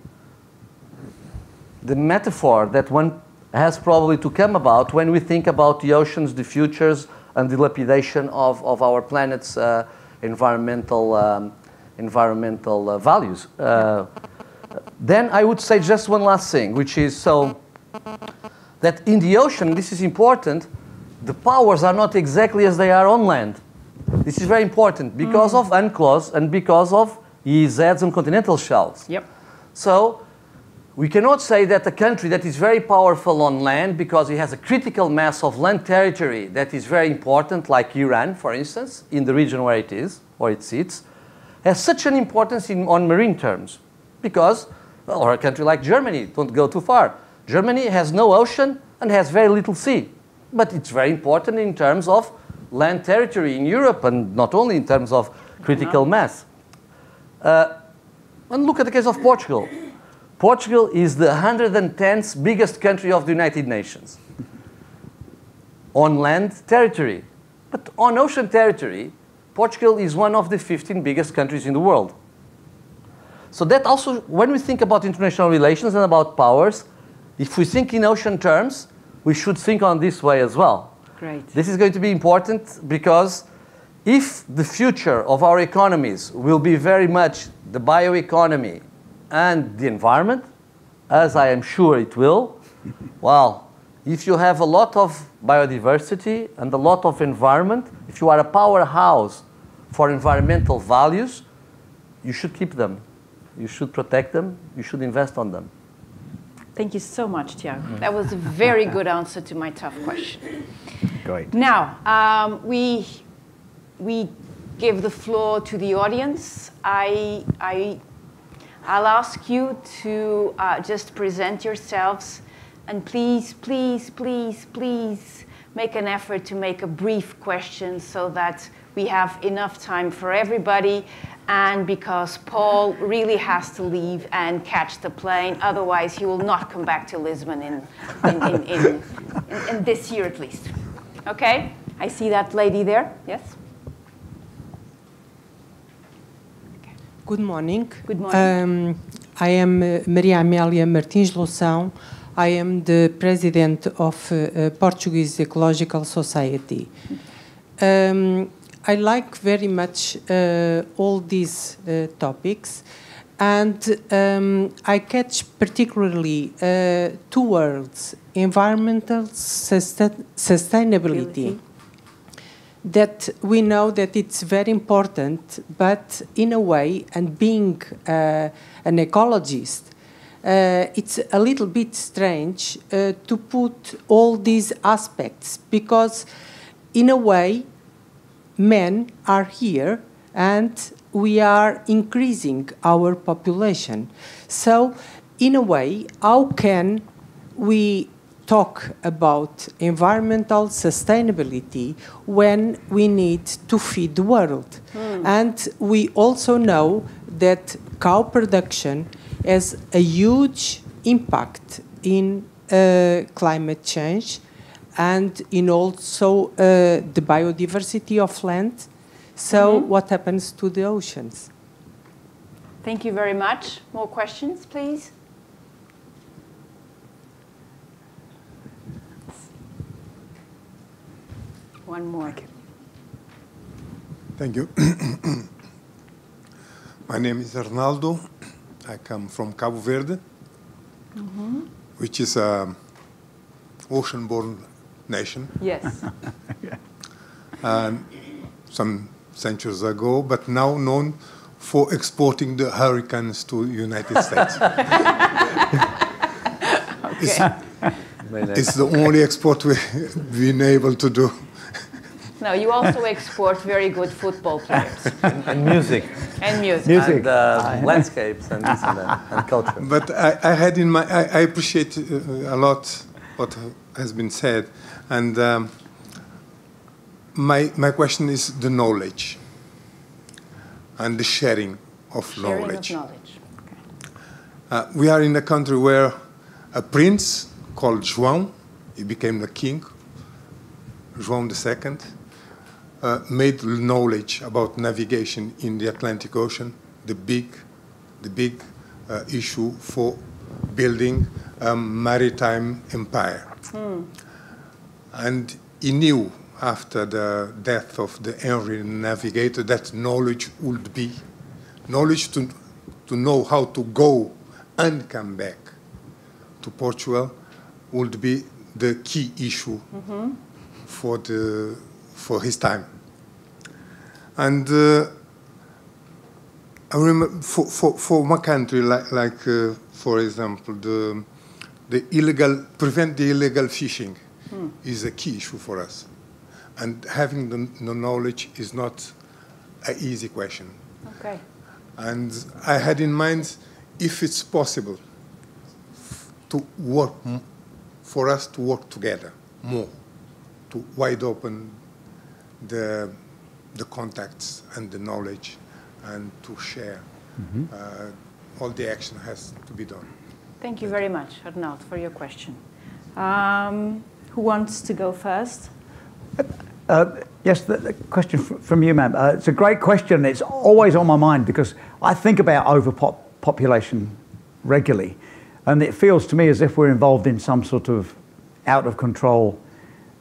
the metaphor that one has probably to come about when we think about the oceans, the futures, and the dilapidation of, of our planet's uh, environmental, um, environmental uh, values. Uh, then I would say just one last thing, which is so that in the ocean, this is important, the powers are not exactly as they are on land. This is very important because mm. of UNCLOS and because of EEZs and continental shelves. Yep. So we cannot say that a country that is very powerful on land because it has a critical mass of land territory that is very important, like Iran, for instance, in the region where it is, or it sits, has such an importance in, on marine terms. Because, well, or a country like Germany, don't go too far. Germany has no ocean and has very little sea but it's very important in terms of land territory in Europe and not only in terms of critical mass. Uh, and look at the case of Portugal. Portugal is the 110th biggest country of the United Nations on land territory. But on ocean territory, Portugal is one of the 15 biggest countries in the world. So that also, when we think about international relations and about powers, if we think in ocean terms, we should think on this way as well. Great. This is going to be important because if the future of our economies will be very much the bioeconomy and the environment, as I am sure it will, well, if you have a lot of biodiversity and a lot of environment, if you are a powerhouse for environmental values, you should keep them. You should protect them. You should invest on them. Thank you so much, Tiago. That was a very (laughs) good answer to my tough question. Great. Now, um, we, we give the floor to the audience. I, I, I'll ask you to uh, just present yourselves and please, please, please, please make an effort to make a brief question so that we have enough time for everybody and because Paul really has to leave and catch the plane. Otherwise, he will not come back to Lisbon in, in, in, in, in this year at least. Okay? I see that lady there. Yes? Good morning. Good morning. Um, I am uh, Maria Amélia Martins Loução. I am the president of uh, uh, Portuguese Ecological Society. Um, I like very much uh, all these uh, topics, and um, I catch particularly uh, two words environmental sustain sustainability. That we know that it's very important, but in a way, and being uh, an ecologist, uh, it's a little bit strange uh, to put all these aspects because, in a way, men are here and we are increasing our population. So, in a way, how can we talk about environmental sustainability when we need to feed the world? Mm. And we also know that cow production has a huge impact in uh, climate change and in also uh, the biodiversity of land. So, mm -hmm. what happens to the oceans? Thank you very much. More questions, please? One more. Thank you. (clears throat) My name is Arnaldo. I come from Cabo Verde, mm -hmm. which is an ocean-born nation. Yes. (laughs) And some centuries ago, but now known for exporting the hurricanes to United States. (laughs) (laughs) okay. it's the only export we've been able to do. No, you also export very good football players (laughs) and music. and music. Music. And uh, landscapes and this and that, and culture. But I, I had in my, I, I appreciate uh, a lot what has been said. And um, my, my question is the knowledge and the sharing of Sharing knowledge. of knowledge. Uh, we are in a country where a prince called João, he became the king, João II, uh, made knowledge about navigation in the Atlantic Ocean the big, the big uh, issue for building a maritime empire. And he knew after the death of the Henry Navigator that knowledge would be knowledge to, to know how to go and come back to Portugal would be the key issue for, the, for his time. And uh, I remember for, for, for my country, like, like uh, for example, the, the illegal, prevent the illegal fishing is a key issue for us. And having the, the knowledge is not an easy question. Okay. And I had in mind if it's possible to work, for us to work together more, to wide open the, the contacts and the knowledge and to share. Uh, all the action has to be done. Thank you very much, Arnaud, for your question. Um, who wants to go first? Uh, yes, the, the question fr- from you, ma'am. Uh, it's a great question. It's always on my mind because I think about overpopulation regularly, and it feels to me as if we're involved in some sort of out of control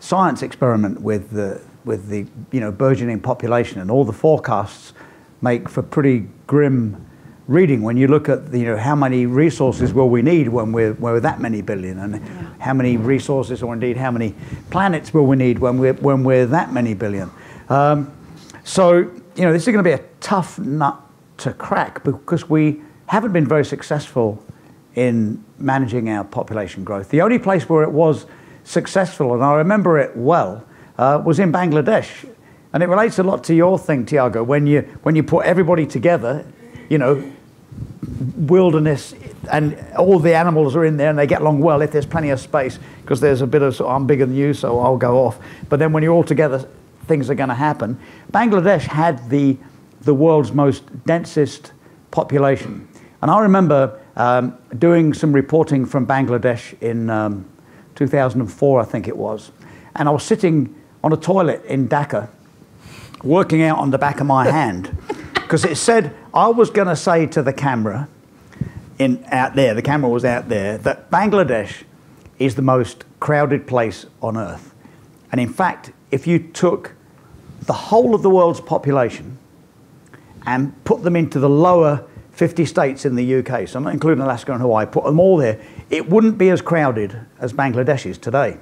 science experiment with the with the you know burgeoning population, and all the forecasts make for pretty grim reading when you look at the, you know how many resources will we need when we're, when we're that many billion and how many resources or indeed how many planets will we need when we're, when we're that many billion. Um, so you know this is going to be a tough nut to crack because we haven't been very successful in managing our population growth. The only place where it was successful and I remember it well uh, was in Bangladesh. And it relates a lot to your thing Tiago when you when you put everybody together you know wilderness and all the animals are in there and they get along well if there's plenty of space because there's a bit of of, I'm bigger than you so I'll go off. But then when you're all together things are going to happen. Bangladesh had the the world's most densest population. And I remember um, doing some reporting from Bangladesh in um, 2004 I think it was. And I was sitting on a toilet in Dhaka working out on the back of my (laughs) hand because it said I was going to say to the camera in out there, the camera was out there, that Bangladesh is the most crowded place on earth. And in fact, if you took the whole of the world's population and put them into the lower 50 states in the UK, so I'm not including Alaska and Hawaii, put them all there, it wouldn't be as crowded as Bangladesh is today.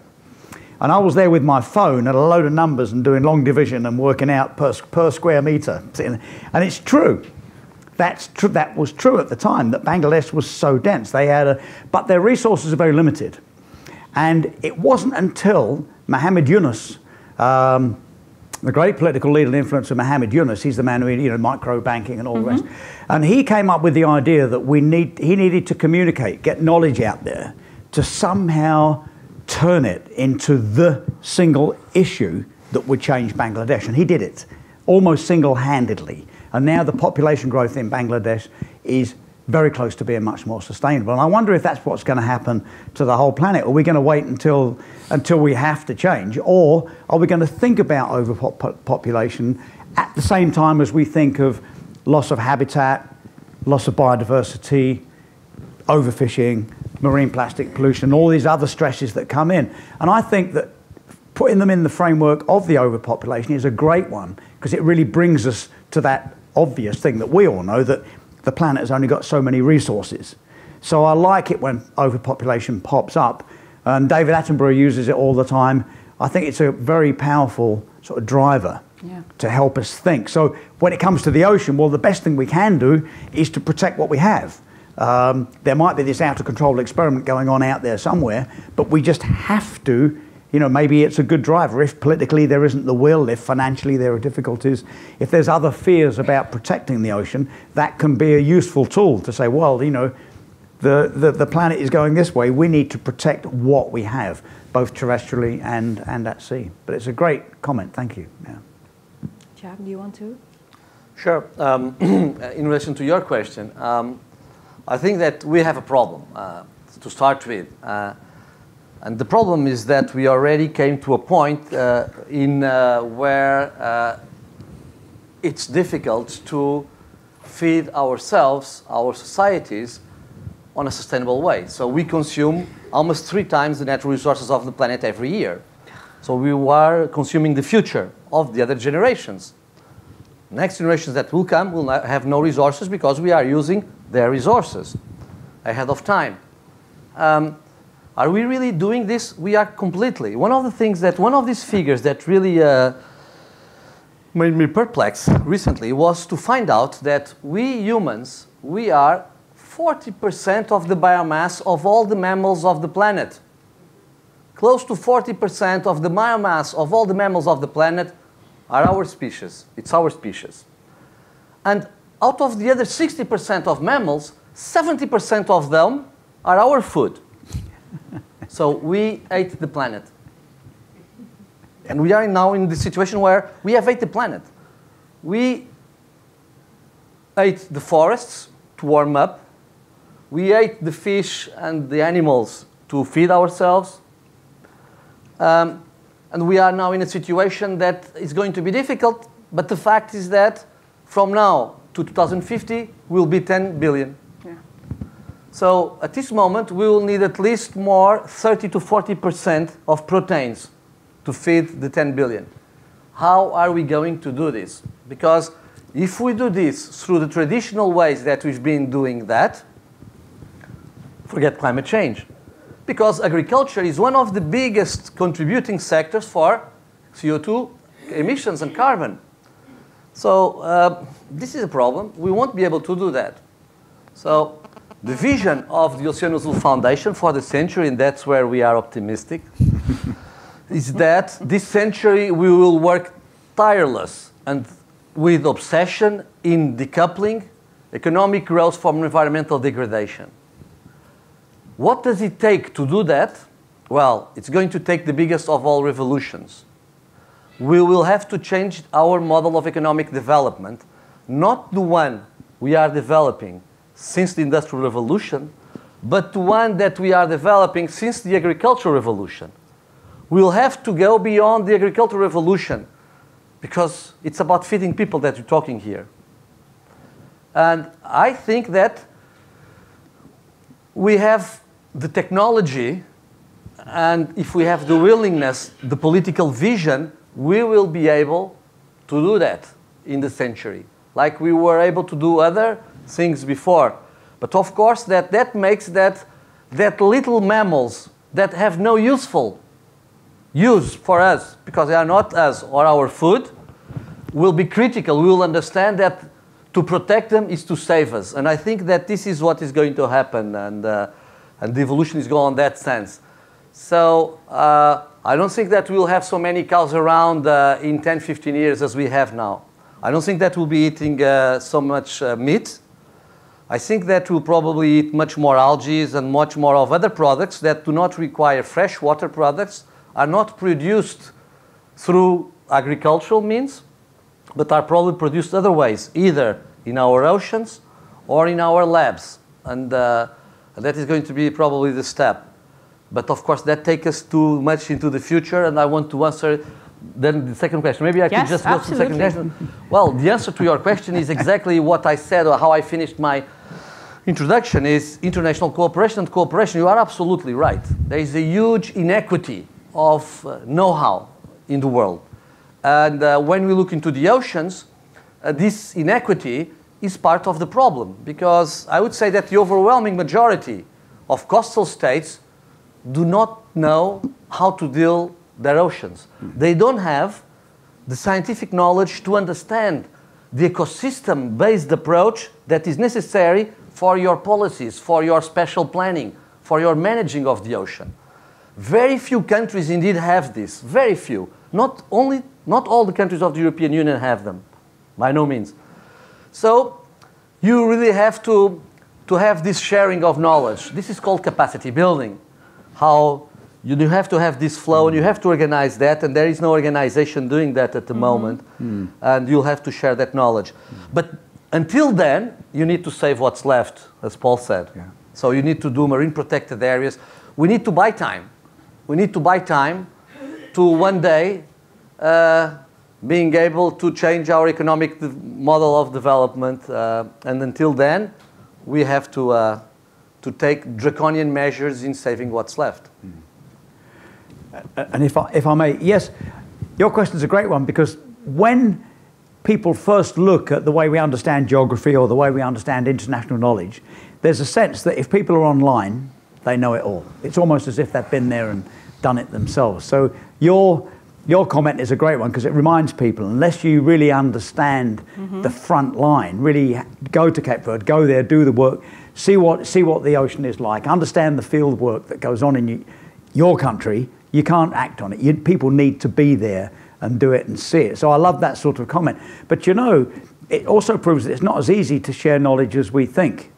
And I was there with my phone and a load of numbers and doing long division and working out per, per square meter. And it's true. That's true. That was true at the time that Bangladesh was so dense. They had a, but their resources are very limited. And it wasn't until Muhammad Yunus, um, the great political leader and influencer Muhammad Yunus, he's the man who, you know, micro banking and all the rest. And he came up with the idea that we need, he needed to communicate, get knowledge out there to somehow turn it into the single issue that would change Bangladesh. And he did it almost single handedly. And now the population growth in Bangladesh is very close to being much more sustainable. And I wonder if that's what's going to happen to the whole planet. Are we going to wait until, until we have to change? Or are we going to think about overpopulation at the same time as we think of loss of habitat, loss of biodiversity, overfishing, marine plastic pollution, all these other stresses that come in? And I think that putting them in the framework of the overpopulation is a great one because it really brings us to that obvious thing that we all know that the planet has only got so many resources. So I like it when overpopulation pops up, and David Attenborough uses it all the time. I think it's a very powerful sort of driver Yeah. to help us think. So when it comes to the ocean, well, the best thing we can do is to protect what we have. Um, there might be this out of control experiment going on out there somewhere, but we just have to, you know, maybe it's a good driver. If politically there isn't the will, if financially there are difficulties, if there's other fears about protecting the ocean, that can be a useful tool to say, well, you know, the, the, the planet is going this way, we need to protect what we have, both terrestrially and, and at sea. But it's a great comment, thank you. Yeah. Jack, do you want to? Sure. Um, (clears throat) in relation to your question, um, I think that we have a problem uh, to start with. Uh, and the problem is that we already came to a point uh, in uh, where uh, it's difficult to feed ourselves, our societies, on a sustainable way. So we consume almost three times the natural resources of the planet every year. So we are consuming the future of the other generations. Next generations that will come will have no resources because we are using their resources ahead of time. Um, are we really doing this? We are completely. One of the things that, one of these figures that really uh, made me perplexed recently was to find out that we humans, we are 40% of the biomass of all the mammals of the planet. Close to 40% of the biomass of all the mammals of the planet are our species. It's our species. And out of the other 60% of mammals, 70% of them are our food. (laughs) so we ate the planet. And we are now in the situation where we have ate the planet. We ate the forests to warm up. We ate the fish and the animals to feed ourselves. Um, and we are now in a situation that is going to be difficult, but the fact is that from now to 2050, we'll be 10 billion. Yeah. So at this moment, we will need at least more 30 to 40% of proteins to feed the 10 billion. How are we going to do this? Because if we do this through the traditional ways that we've been doing that, forget climate change because agriculture is one of the biggest contributing sectors for CO2 emissions and carbon. So uh, this is a problem. We won't be able to do that. So the vision of the Oceano Azul Foundation for the century, and that's where we are optimistic, (laughs) is that this century we will work tireless and with obsession in decoupling economic growth from environmental degradation. What does it take to do that? Well, it's going to take the biggest of all revolutions. We will have to change our model of economic development, not the one we are developing since the Industrial Revolution, but the one that we are developing since the Agricultural Revolution. We'll have to go beyond the Agricultural Revolution because it's about feeding people that you're talking here. And I think that we have the technology, and if we have the willingness, the political vision, we will be able to do that in the century, like we were able to do other things before. But of course, that, that makes that, that little mammals that have no useful use for us, because they are not us or our food, will be critical. We will understand that to protect them is to save us. And I think that this is what is going to happen. And, uh, and the evolution is going in that sense. So uh, I don't think that we'll have so many cows around uh, in 10, 15 years as we have now. I don't think that we'll be eating uh, so much uh, meat. I think that we'll probably eat much more algae and much more of other products that do not require freshwater products, are not produced through agricultural means, but are probably produced other ways, either in our oceans or in our labs. And uh, that is going to be probably the step. But of course, that takes us too much into the future, and I want to answer then the second question. Maybe I yes, could just absolutely. go to the second question. Well, the answer to your question is exactly what I said or how I finished my introduction is international cooperation and cooperation. You are absolutely right. There is a huge inequity of uh, know-how in the world. And uh, when we look into the oceans, uh, this inequity is part of the problem because I would say that the overwhelming majority of coastal states do not know how to deal their oceans. They don't have the scientific knowledge to understand the ecosystem-based approach that is necessary for your policies, for your special planning, for your managing of the ocean. Very few countries indeed have this, very few. Not, only, not all the countries of the European Union have them, by no means. So you really have to, to have this sharing of knowledge. This is called capacity building. How you do have to have this flow and you have to organize that, and there is no organization doing that at the moment, and you'll have to share that knowledge. But until then, you need to save what's left, as Paul said. Yeah. So you need to do marine protected areas. We need to buy time. We need to buy time to one day uh, being able to change our economic de- model of development. Uh, and until then, we have to, uh, to take draconian measures in saving what's left. And if I, if I may, yes, your question is a great one because when people first look at the way we understand geography or the way we understand international knowledge, there's a sense that if people are online, they know it all. It's almost as if they've been there and done it themselves. So your your comment is a great one because it reminds people unless you really understand mm-hmm. the front line, really go to Cape Verde, go there, do the work, see what see what the ocean is like, understand the field work that goes on in you, your country, you can't act on it. You, people need to be there and do it and see it. So I love that sort of comment. But you know, it also proves that it's not as easy to share knowledge as we think.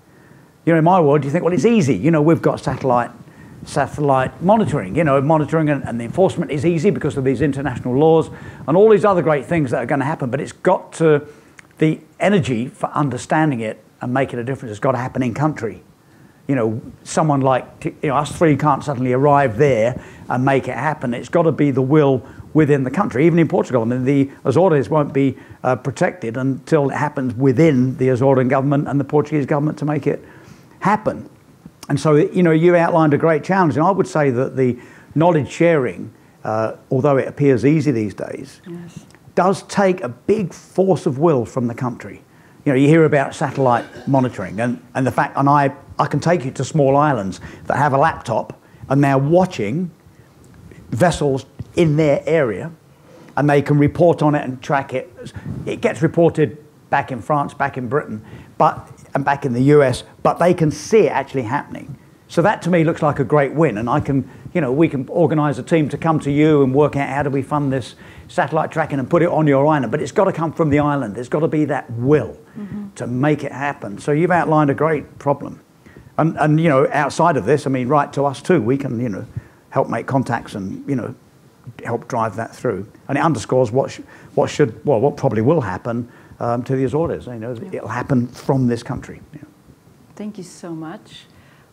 You know, in my world, you think, well, it's easy. You know, we've got satellite satellite monitoring. You know, monitoring and, and the enforcement is easy because of these international laws and all these other great things that are going to happen. But it's got to the energy for understanding it and making a difference has got to happen in country you know, someone like you know, us three can't suddenly arrive there and make it happen. It's got to be the will within the country. Even in Portugal, I mean, the Azores won't be uh, protected until it happens within the Azorean government and the Portuguese government to make it happen. And so, you know, you outlined a great challenge, and I would say that the knowledge sharing, uh, although it appears easy these days, Yes. does take a big force of will from the country. You know, you hear about satellite monitoring and, and the fact, and I, I can take you to small islands that have a laptop and they're watching vessels in their area and they can report on it and track it. It gets reported back in France, back in Britain, but and back in the US, but they can see it actually happening. So that to me looks like a great win, and I can, you know, we can organise a team to come to you and work out how do we fund this satellite tracking and put it on your island. But it's got to come from the island. There's got to be that will mm-hmm. to make it happen. So you've outlined a great problem, and and you know, outside of this, I mean, right to us too, we can, you know, help make contacts and you know, help drive that through. And it underscores what sh- what should well, what probably will happen um, to the Azores. You know, it'll happen from this country. Yeah. Thank you so much.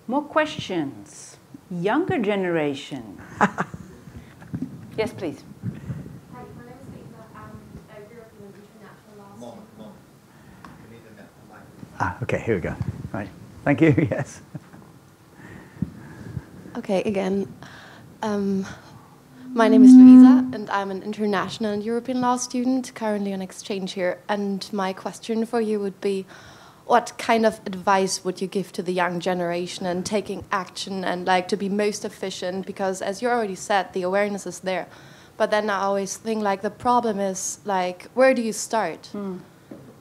More questions? Younger generation. (laughs) yes, please. Hi, my name is Lisa. I'm a European international law student. Ah, okay, here we go. Right. Thank you. (laughs) Yes. Okay, again. Um, my name is Louisa, and I'm an international and European law student currently on exchange here. And my question for you would be what kind of advice would you give to the young generation and taking action and like to be most efficient? Because as you already said, the awareness is there. But then I always think like the problem is like, where do you start?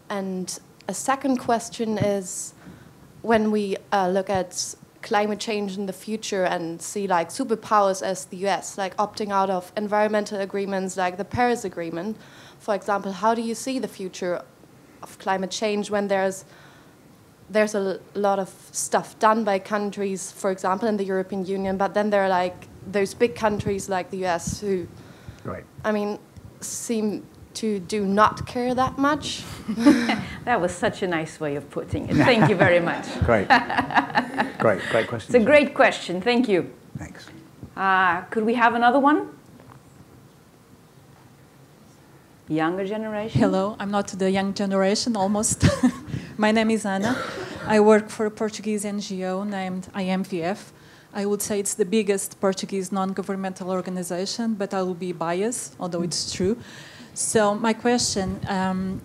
And a second question is when we uh, look at climate change in the future and see like superpowers as the US, like opting out of environmental agreements like the Paris Agreement, for example, how do you see the future of climate change when there's there's a lot of stuff done by countries, for example, in the European Union, but then there are like those big countries like the US who, Right. I mean, seem to do not care that much. (laughs) That was such a nice way of putting it. Thank you very much. (laughs) Great. great. Great question. It's a great question. Thank you. Thanks. Uh, could we have another one? Younger generation? Hello, I'm not the young generation, almost. (laughs) My name is Ana. I work for a Portuguese NGO named IMVF. I would say it's the biggest Portuguese non governmental organization, but I will be biased, although it's true. So, my question um,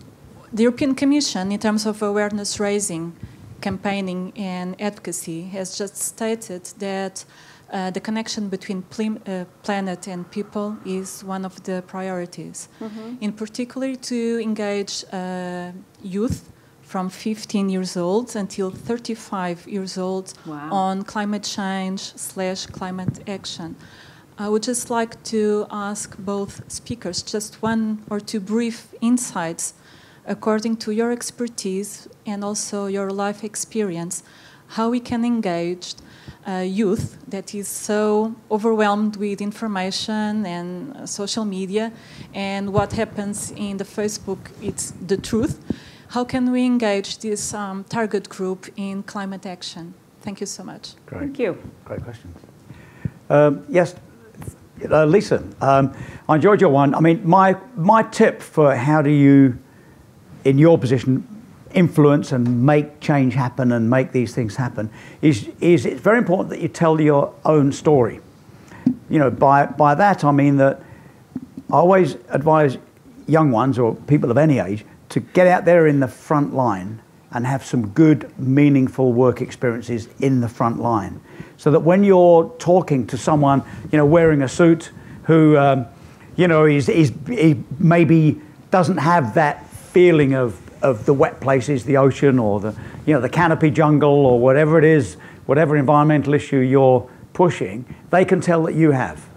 the European Commission, in terms of awareness raising, campaigning, and advocacy, has just stated that uh, the connection between uh, planet and people is one of the priorities. In particular, to engage uh, youth from 15 years old until 35 years old Wow. on climate change slash climate action. I would just like to ask both speakers just one or two brief insights according to your expertise and also your life experience, how we can engage uh, youth that is so overwhelmed with information and uh, social media and what happens in the Facebook, it's the truth. How can we engage this um, target group in climate action? Thank you so much. Great. Thank you. Great questions. Um, yes, uh, Lisa, um, I enjoyed your one. I mean, my, my tip for how do you, in your position, influence and make change happen and make these things happen is, is it's very important that you tell your own story. You know, by, by that I mean that I always advise young ones or people of any age to get out there in the front line and have some good, meaningful work experiences in the front line. So that when you're talking to someone, you know, wearing a suit who, um, you know, is, is, he maybe doesn't have that feeling of, of the wet places, the ocean or the, you know, the canopy jungle or whatever it is, whatever environmental issue you're pushing, they can tell that you have.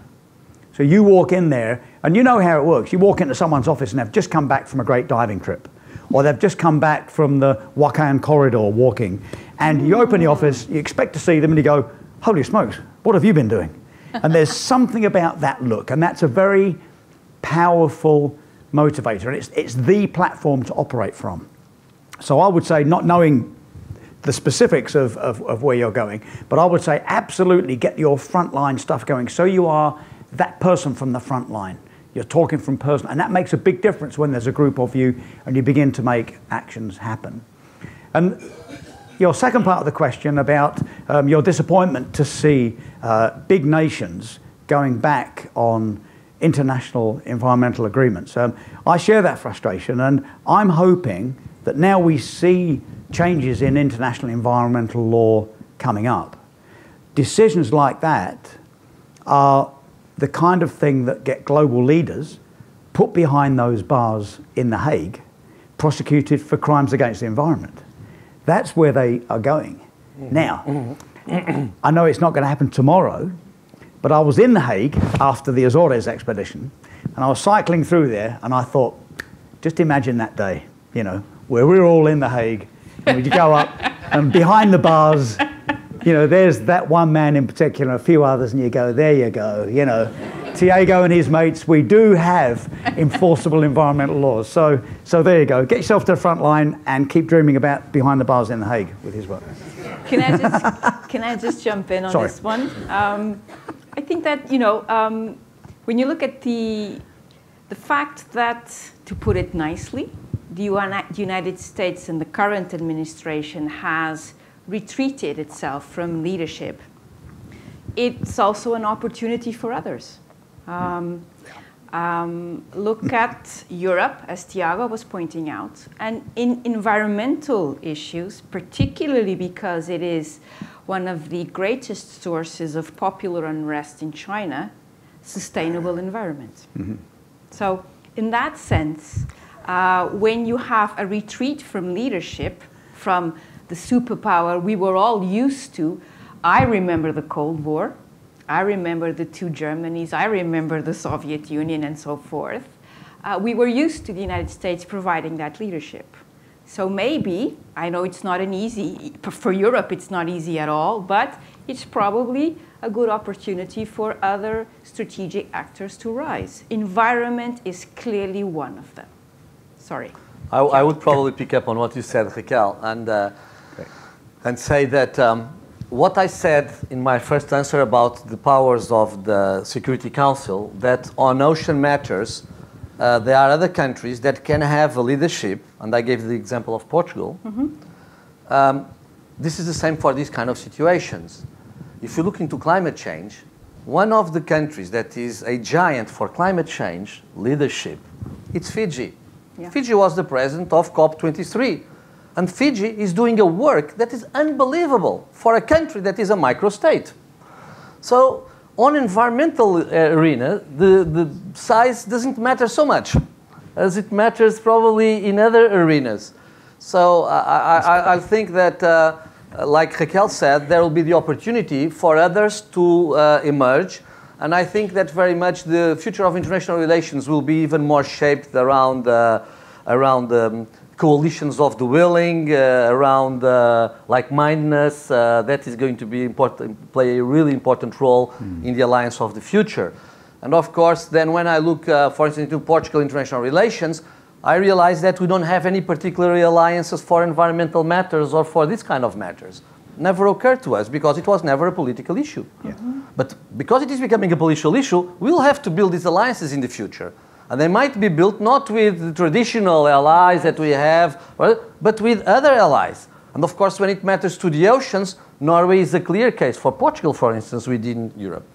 So you walk in there, and you know how it works. You walk into someone's office and they've just come back from a great diving trip, or they've just come back from the Wakhan corridor walking, and you open the office, you expect to see them, and you go, Holy smokes, what have you been doing? And there's (laughs) something about that look, and that's a very powerful motivator, and it's, it's the platform to operate from. So I would say, not knowing the specifics of, of, of where you're going, but I would say absolutely get your frontline stuff going so you are that person from the front line. You're talking from person, and that makes a big difference when there's a group of you and you begin to make actions happen. And your second part of the question about um, your disappointment to see uh, big nations going back on international environmental agreements. Um, I share that frustration, and I'm hoping that now we see changes in international environmental law coming up. Decisions like that are the kind of thing that get global leaders put behind those bars in The Hague, prosecuted for crimes against the environment. That's where they are going. Now, mm-hmm. I know it's not going to happen tomorrow, but I was in The Hague after the Azores expedition, and I was cycling through there, and I thought, just imagine that day, you know, where we're all in The Hague, and we go up, (laughs) and behind the bars, you know, there's that one man in particular, a few others, and you go, there you go, you know. Tiago and his mates, we do have enforceable environmental laws. So, so there you go. Get yourself to the front line and keep dreaming about behind the bars in The Hague with his work. Can I just, can I just jump in on Sorry. this one? Um, I think that, you know, um, when you look at the, the fact that, to put it nicely, the United States and the current administration has retreated itself from leadership, it's also an opportunity for others. Um, um, look at Europe, as Tiago was pointing out, and in environmental issues, particularly because it is one of the greatest sources of popular unrest in China, sustainable environment. So, in that sense, uh, when you have a retreat from leadership, from the superpower we were all used to, I remember the Cold War, I remember the two Germanys, I remember the Soviet Union, and so forth. Uh, we were used to the United States providing that leadership. So maybe, I know it's not an easy, for Europe it's not easy at all, but it's probably a good opportunity for other strategic actors to rise. Environment is clearly one of them. Sorry. I, I would probably pick up on what you said, Raquel, and, uh, and say that um, what I said in my first answer about the powers of the Security Council, that on ocean matters, uh, there are other countries that can have a leadership, and I gave the example of Portugal. Um, this is the same for these kind of situations. If you look into climate change, one of the countries that is a giant for climate change leadership, it's Fiji. Yeah. Fiji was the president of COP23. And Fiji is doing a work that is unbelievable for a country that is a microstate. So, on environmental uh, arena, the, the size doesn't matter so much as it matters probably in other arenas. So I, I, I think that, uh, like Raquel said, there will be the opportunity for others to uh, emerge. And I think that very much the future of international relations will be even more shaped around, uh, around um, coalitions of the willing, uh, around uh, like-mindedness. Uh, that is going to be important, play a really important role mm. in the alliance of the future. And of course, then when I look, for instance, into Portugal international relations, I realize that we don't have any particular alliances for environmental matters or for this kind of matters. Never occurred to us because it was never a political issue. Yeah. But because it is becoming a political issue, we'll have to build these alliances in the future. And they might be built not with the traditional allies that we have, but with other allies. And of course, when it matters to the oceans, Norway is a clear case. For Portugal, for instance, within Europe.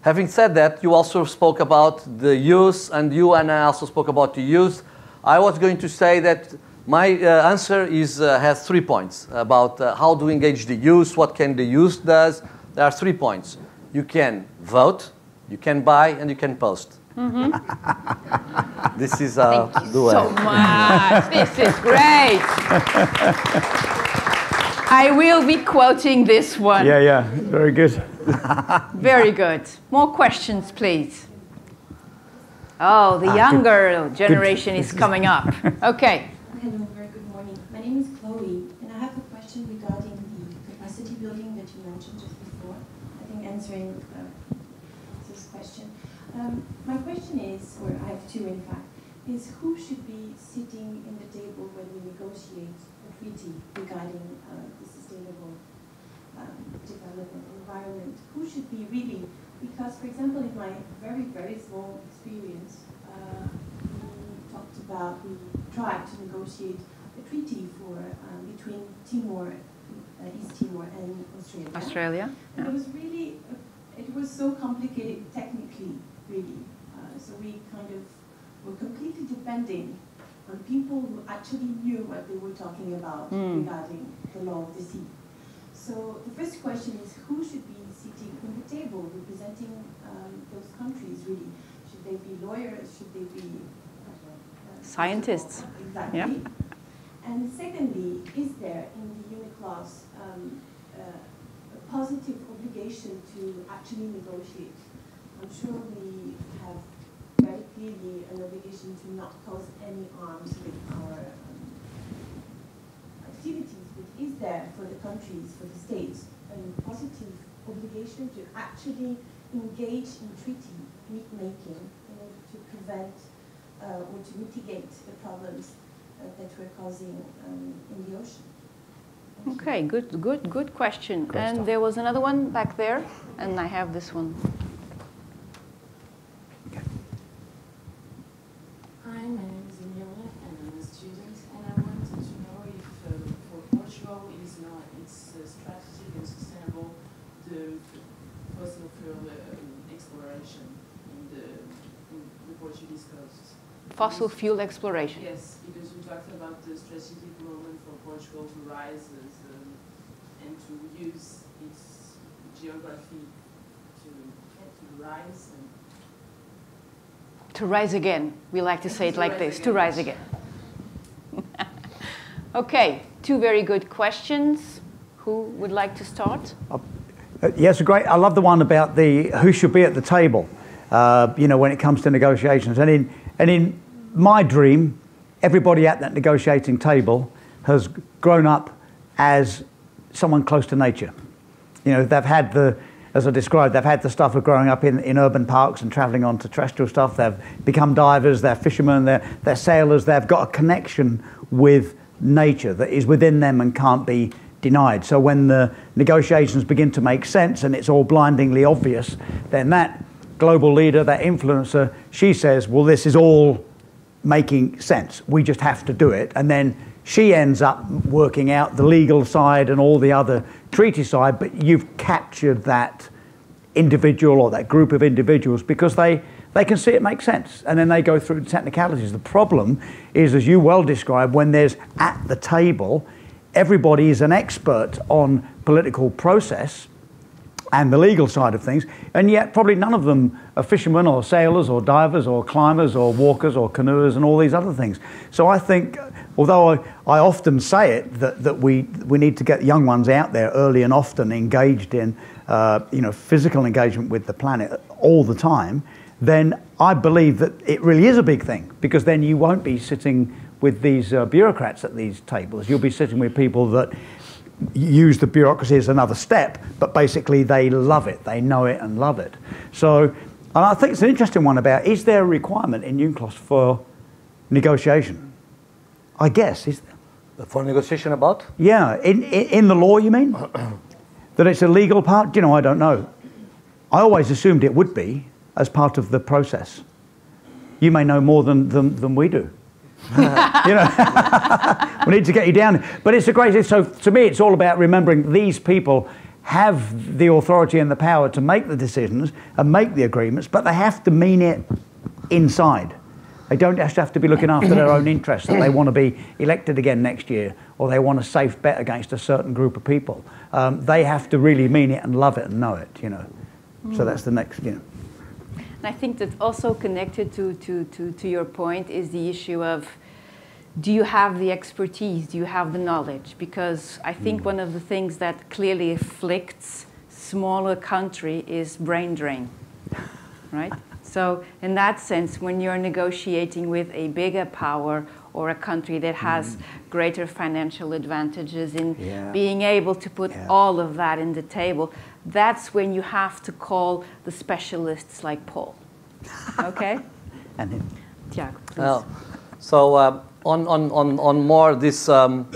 Having said that, you also spoke about the youth, and you and I also spoke about the youth. I was going to say that my uh, answer is, uh, has three points about uh, how to engage the youth, what can the youth does. There are three points. You can vote, you can buy, and you can post. Mm-hmm. (laughs) this is uh, Thank you so much. this is great. I will be quoting this one. Yeah, yeah, very good. (laughs) very good. More questions, please. Oh, the ah, younger good. generation good. is coming up. (laughs) Okay. Hello, very good morning. My name is Chloe, and I have a question regarding the capacity building that you mentioned just before. I think answering this question. Um, my question is, or I have two in fact, is who should be sitting in the table when we negotiate a treaty regarding uh, the sustainable um, development environment? Who should be really because, for example, in my very, very small experience, uh, we talked about, we tried to negotiate a treaty for um, between Timor, uh, East Timor and Australia. Australia. Yeah. It was really, uh, it was so complicated technically, really. Uh, so we kind of were completely depending on people who actually knew what they were talking about mm. regarding the law of the sea. So the first question is who should be sitting on the table representing um, those countries really? Should they be lawyers? Should they be uh, scientists? Exactly. Yeah. And secondly, is there in the UNCLOS um, uh, a positive obligation to actually negotiate? I'm sure we have very clearly an obligation to not cause any harms with our um, activities, but is there for the countries, for the states, a positive obligation to actually engage in treaty making in order to prevent uh, or to mitigate the problems uh, that we're causing um, in the ocean. Okay, good, good, good question. Great and stuff. there was another one back there, and I have this one. Fossil name is Amelia, and I'm a student. And I wanted to know if uh, for Portugal is not it's uh, strategic and sustainable to fossil fuel um, exploration. In the, in the Portuguese coast. Fossil because, fuel exploration. Yes, because we talked about the strategic moment for Portugal to rise as, um, and to use its geography to, to rise. To rise again. We like to say it like this, to rise again. (laughs) okay, two very good questions. Who would like to start? Uh, yes, great. I love the one about the who should be at the table. Uh, you know, when it comes to negotiations, and in and in my dream, everybody at that negotiating table has grown up as someone close to nature. You know, they've had the, as I described, they've had the stuff of growing up in, in urban parks and traveling on to terrestrial stuff. They've become divers, they're fishermen, they're, they're sailors. They've got a connection with nature that is within them and can't be denied. So when the negotiations begin to make sense and it's all blindingly obvious, then that global leader, that influencer, she says, well, this is all making sense. We just have to do it. And then she ends up working out the legal side and all the other treaty side, but you've captured that individual or that group of individuals because they, they can see it makes sense. And then they go through the technicalities. The problem is, as you well described, when there's at the table, everybody is an expert on political process and the legal side of things, and yet probably none of them are fishermen or sailors or divers or climbers or walkers or canoers and all these other things. So I think although I, I often say it that, that we, we need to get young ones out there early and often engaged in uh, you know, physical engagement with the planet all the time, then I believe that it really is a big thing because then you won't be sitting with these uh, bureaucrats at these tables. You'll be sitting with people that use the bureaucracy as another step, but basically they love it, they know it and love it. So, and I think it's an interesting one about is there a requirement in UNCLOS for negotiation? I guess, is there? For negotiation about? Yeah, in, in, in the law, you mean? (clears throat) that it's a legal part? You know, I don't know. I always assumed it would be as part of the process. You may know more than, than, than we do. (laughs) you know, (laughs) we need to get you down. But it's a great. So to me, it's all about remembering these people have the authority and the power to make the decisions and make the agreements, but they have to mean it inside. They don't just have to be looking after their own interests, that they want to be elected again next year or they want a safe bet against a certain group of people. Um, they have to really mean it and love it and know it, you know. So that's the next, you know. And I think that also connected to, to, to, to your point is the issue of do you have the expertise? Do you have the knowledge? Because I think one of the things that clearly afflicts smaller country is brain drain, right? So in that sense, when you're negotiating with a bigger power or a country that has greater financial advantages in Yeah. being able to put Yeah. all of that in the table, that's when you have to call the specialists like Paul. Okay? (laughs) And him. Tiago, please. Well, so um, on, on, on, on more this, um,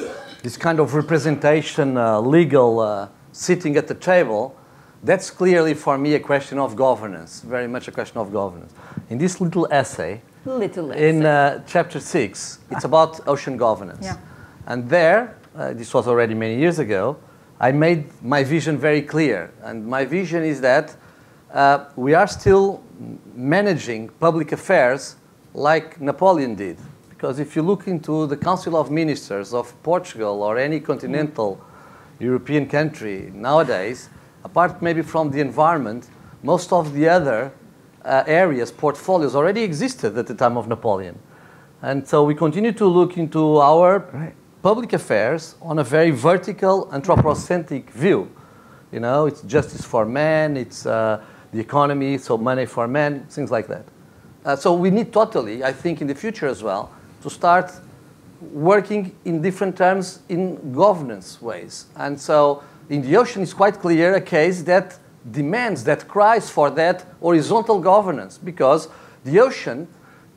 this kind of representation, uh, legal uh, sitting at the table, that's clearly for me a question of governance, very much a question of governance. In this little essay, Little less. in uh, chapter six, it's about ocean governance. Yeah. And there, uh, this was already many years ago, I made my vision very clear. And my vision is that uh, we are still managing public affairs like Napoleon did. Because if you look into the Council of Ministers of Portugal or any continental European country nowadays, apart maybe from the environment, most of the other uh, areas, portfolios already existed at the time of Napoleon. And so we continue to look into our Right. public affairs on a very vertical, anthropocentric view. You know, it's justice for men, it's uh, the economy, so money for men, things like that. Uh, so we need totally, I think, in the future as well, to start working in different terms in governance ways. And so in the ocean, it's quite clear a case that demands, that cries for that horizontal governance, because the ocean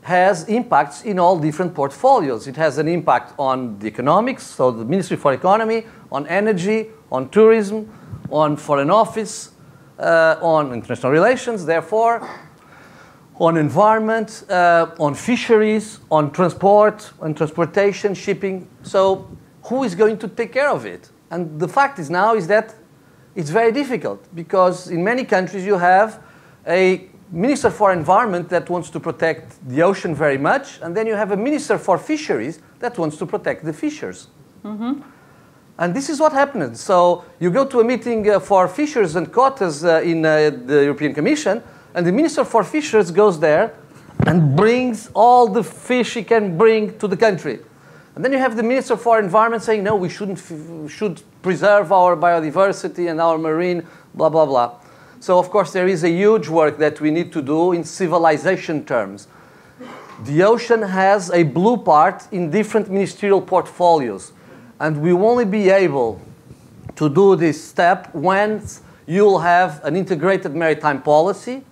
has impacts in all different portfolios. It has an impact on the economics, so the Ministry for Economy, on energy, on tourism, on foreign office, uh, on international relations, therefore, on environment, uh, on fisheries, on transport, on transportation, shipping. So who is going to take care of it? And the fact is now is that it's very difficult because in many countries you have a minister for environment that wants to protect the ocean very much, and then you have a minister for fisheries that wants to protect the fishers. And this is what happened. So you go to a meeting uh, for fishers and quotas uh, in uh, the European Commission, and the Minister for Fisheries goes there and brings all the fish he can bring to the country. And then you have the Minister for Environment saying, no, we shouldn't, should preserve our biodiversity and our marine, blah, blah, blah. So, of course, there is a huge work that we need to do in civilization terms. The ocean has a blue part in different ministerial portfolios, and we will only be able to do this step once you'll have an integrated maritime policy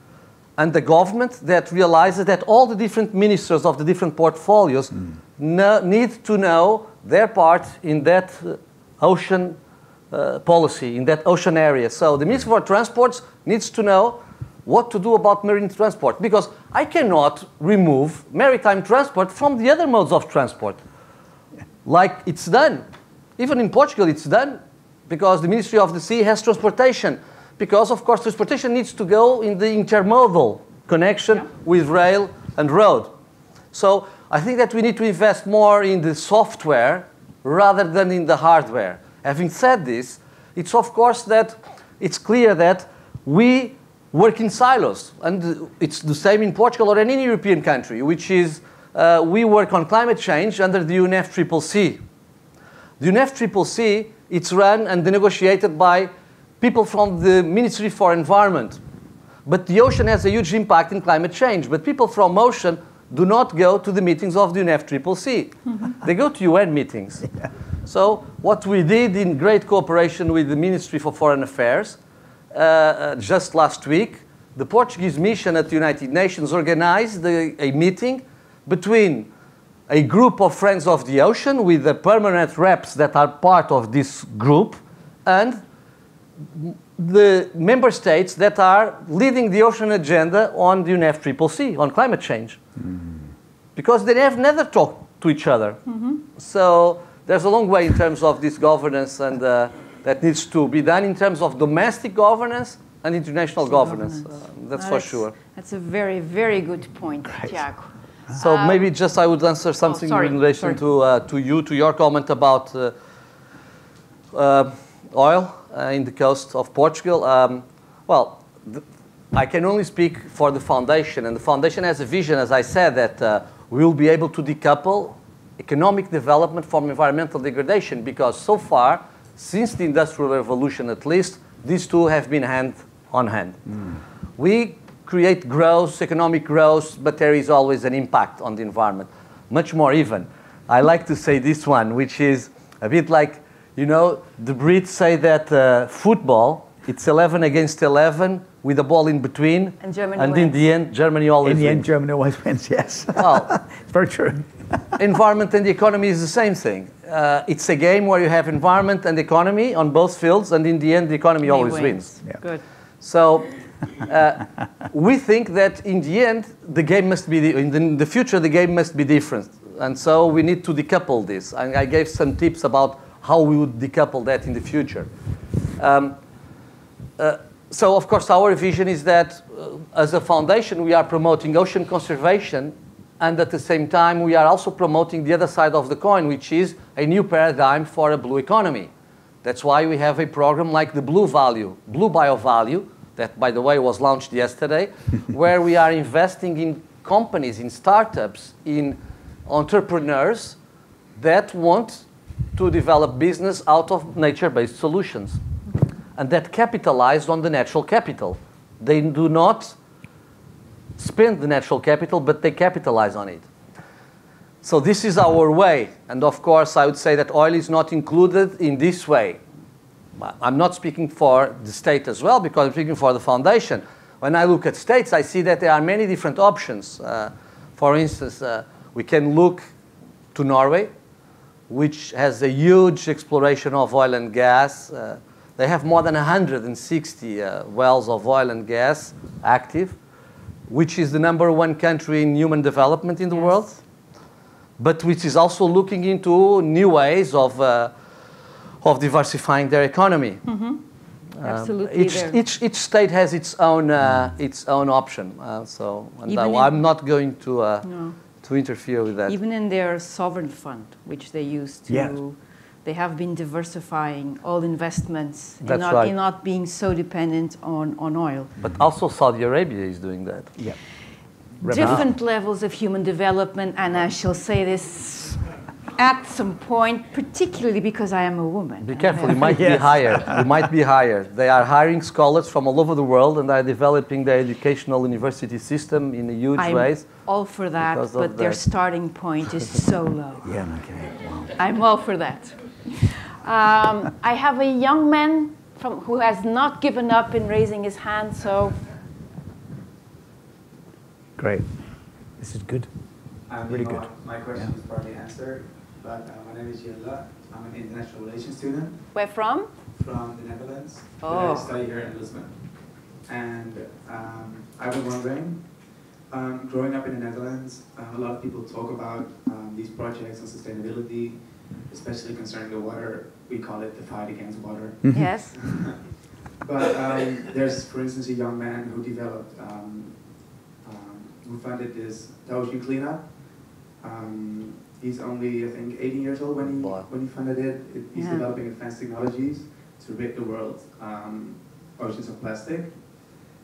and the government that realizes that all the different ministers of the different portfolios know, need to know their part in that uh, ocean uh, policy, in that ocean area. So the Minister for Transports needs to know what to do about marine transport because I cannot remove maritime transport from the other modes of transport like it's done. Even in Portugal, it's done because the Ministry of the Sea has transportation. Because, of course, transportation needs to go in the intermodal connection with rail and road. So I think that we need to invest more in the software rather than in the hardware. Having said this, it's of course that it's clear that we work in silos, and it's the same in Portugal or any European country, which is uh, we work on climate change under the UNFCCC. The UNFCCC, it's run and negotiated by people from the Ministry for Environment. But the ocean has a huge impact in climate change. But people from ocean do not go to the meetings of the UNFCCC. (laughs) they go to UN meetings. Yeah. So what we did in great cooperation with the Ministry for Foreign Affairs, uh, uh, just last week, the Portuguese mission at the United Nations organized a, a meeting between a group of Friends of the Ocean with the permanent reps that are part of this group and the member states that are leading the ocean agenda on the UNFCCC, on climate change. Mm. Because they have never talked to each other. Mm -hmm. So there's a long way in terms of this governance and uh, that needs to be done in terms of domestic governance and international governance. governance. Uh, that's for sure. That's a very, very good point, Tiago. So um, maybe just I would answer something oh, in relation to, uh, to you, to your comment about uh, uh, oil in the coast of Portugal. Um, well, I can only speak for the foundation, and the foundation has a vision, as I said, that uh, we will be able to decouple economic development from environmental degradation because so far, since the Industrial Revolution at least, these two have been hand on hand. Mm. We create growth, economic growth, but there is always an impact on the environment, much more even. I like to say this one, which is a bit like you know, the Brits say that uh, football, it's 11 against 11 with a ball in between. And Germany And wins. in the end, Germany always In the wins. end, Germany always (laughs) wins, yes. Well, (laughs) it's very true. (laughs) environment and the economy is the same thing. Uh, it's a game where you have environment and economy on both fields, and in the end, the economy he always wins. wins. Yeah. Good. So uh, we think that in the end, the game must be, the, in, the, in the future, the game must be different. And so we need to decouple this. And I gave some tips about how we would decouple that in the future. Um, uh, so, of course, our vision is that uh, as a foundation, we are promoting ocean conservation, and at the same time, we are also promoting the other side of the coin, which is a new paradigm for a blue economy. That's why we have a program like the Blue Value, Blue Bio Value, that, by the way, was launched yesterday, (laughs) where we are investing in companies, in startups, in entrepreneurs that want to develop business out of nature-based solutions and that capitalize on the natural capital. They do not spend the natural capital, but they capitalize on it. So this is our way. And of course, I would say that oil is not included in this way. I'm not speaking for the state as well, because I'm speaking for the foundation. When I look at states, I see that there are many different options. Uh, for instance, uh, we can look to Norway, which has a huge exploration of oil and gas. Uh, they have more than 160 uh, wells of oil and gas active, which is the number one country in human development in the yes. world, but which is also looking into new ways of, uh, of diversifying their economy. Mm -hmm. Absolutely. Each, each, each, state has its own, uh, its own option. Uh, so and I'm not going to uh, no to interfere with that. Even in their sovereign fund, which they use to, yeah. they have been diversifying all investments That's and not, right. not being so dependent on, on oil. But also Saudi Arabia is doing that. Yeah. Different levels of human development, and I shall say this at some point, particularly because I am a woman. Be careful, you (laughs) might yes. be hired. You might be hired. They are hiring scholars from all over the world and are developing their educational university system in a huge I'm ways. all for that, but their that. starting point is so (laughs) low. Yeah, okay. Wow. I'm all for that. Um, I have a young man from, who has not given up in raising his hand, so. Great. This is good. Um, really good. My question yeah. is partly answered. But uh, my name is Yella. I'm an international relations student. Where from? From the Netherlands. Oh. I study here in Lisbon. And um, I've been wondering, um, growing up in the Netherlands, uh, a lot of people talk about um, these projects on sustainability, especially concerning the water. We call it the fight against water. Mm-hmm. yes. (laughs) but um, there's, for instance, a young man who developed, um, who funded this the cleanup. Um, he's only, I think, 18 years old when he, wow. when he funded it. it he's yeah. developing advanced technologies to rid the world um, oceans of plastic.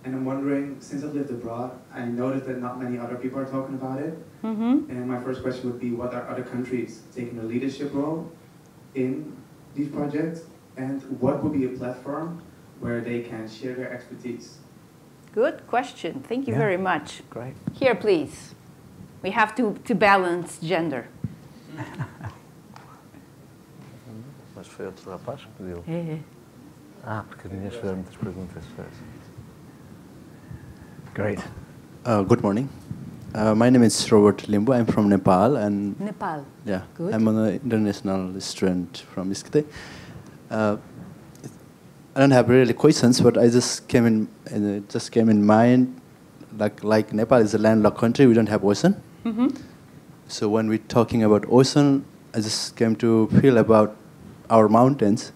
And I'm wondering, since I've lived abroad, I noticed that not many other people are talking about it. Mm-hmm. And my first question would be, what are other countries taking a leadership role in these projects? And what would be a platform where they can share their expertise? Good question. Thank you Yeah. very much. Great. Here, please. We have to, to balance gender. Mas foi outro rapaz que pediu. Ah, porque tinhas fazer muitas perguntas. Great. Uh, good morning. Uh, my name is Robert Limbu. I'm from Nepal, and Nepal. yeah, Good. I'm an international student from ISCTE. Uh, I don't have really questions, but I just came in, and it just came in mind, like like Nepal is a landlocked country. We don't have ocean. Mm-hmm. So when we're talking about ocean, I just came to feel about our mountains,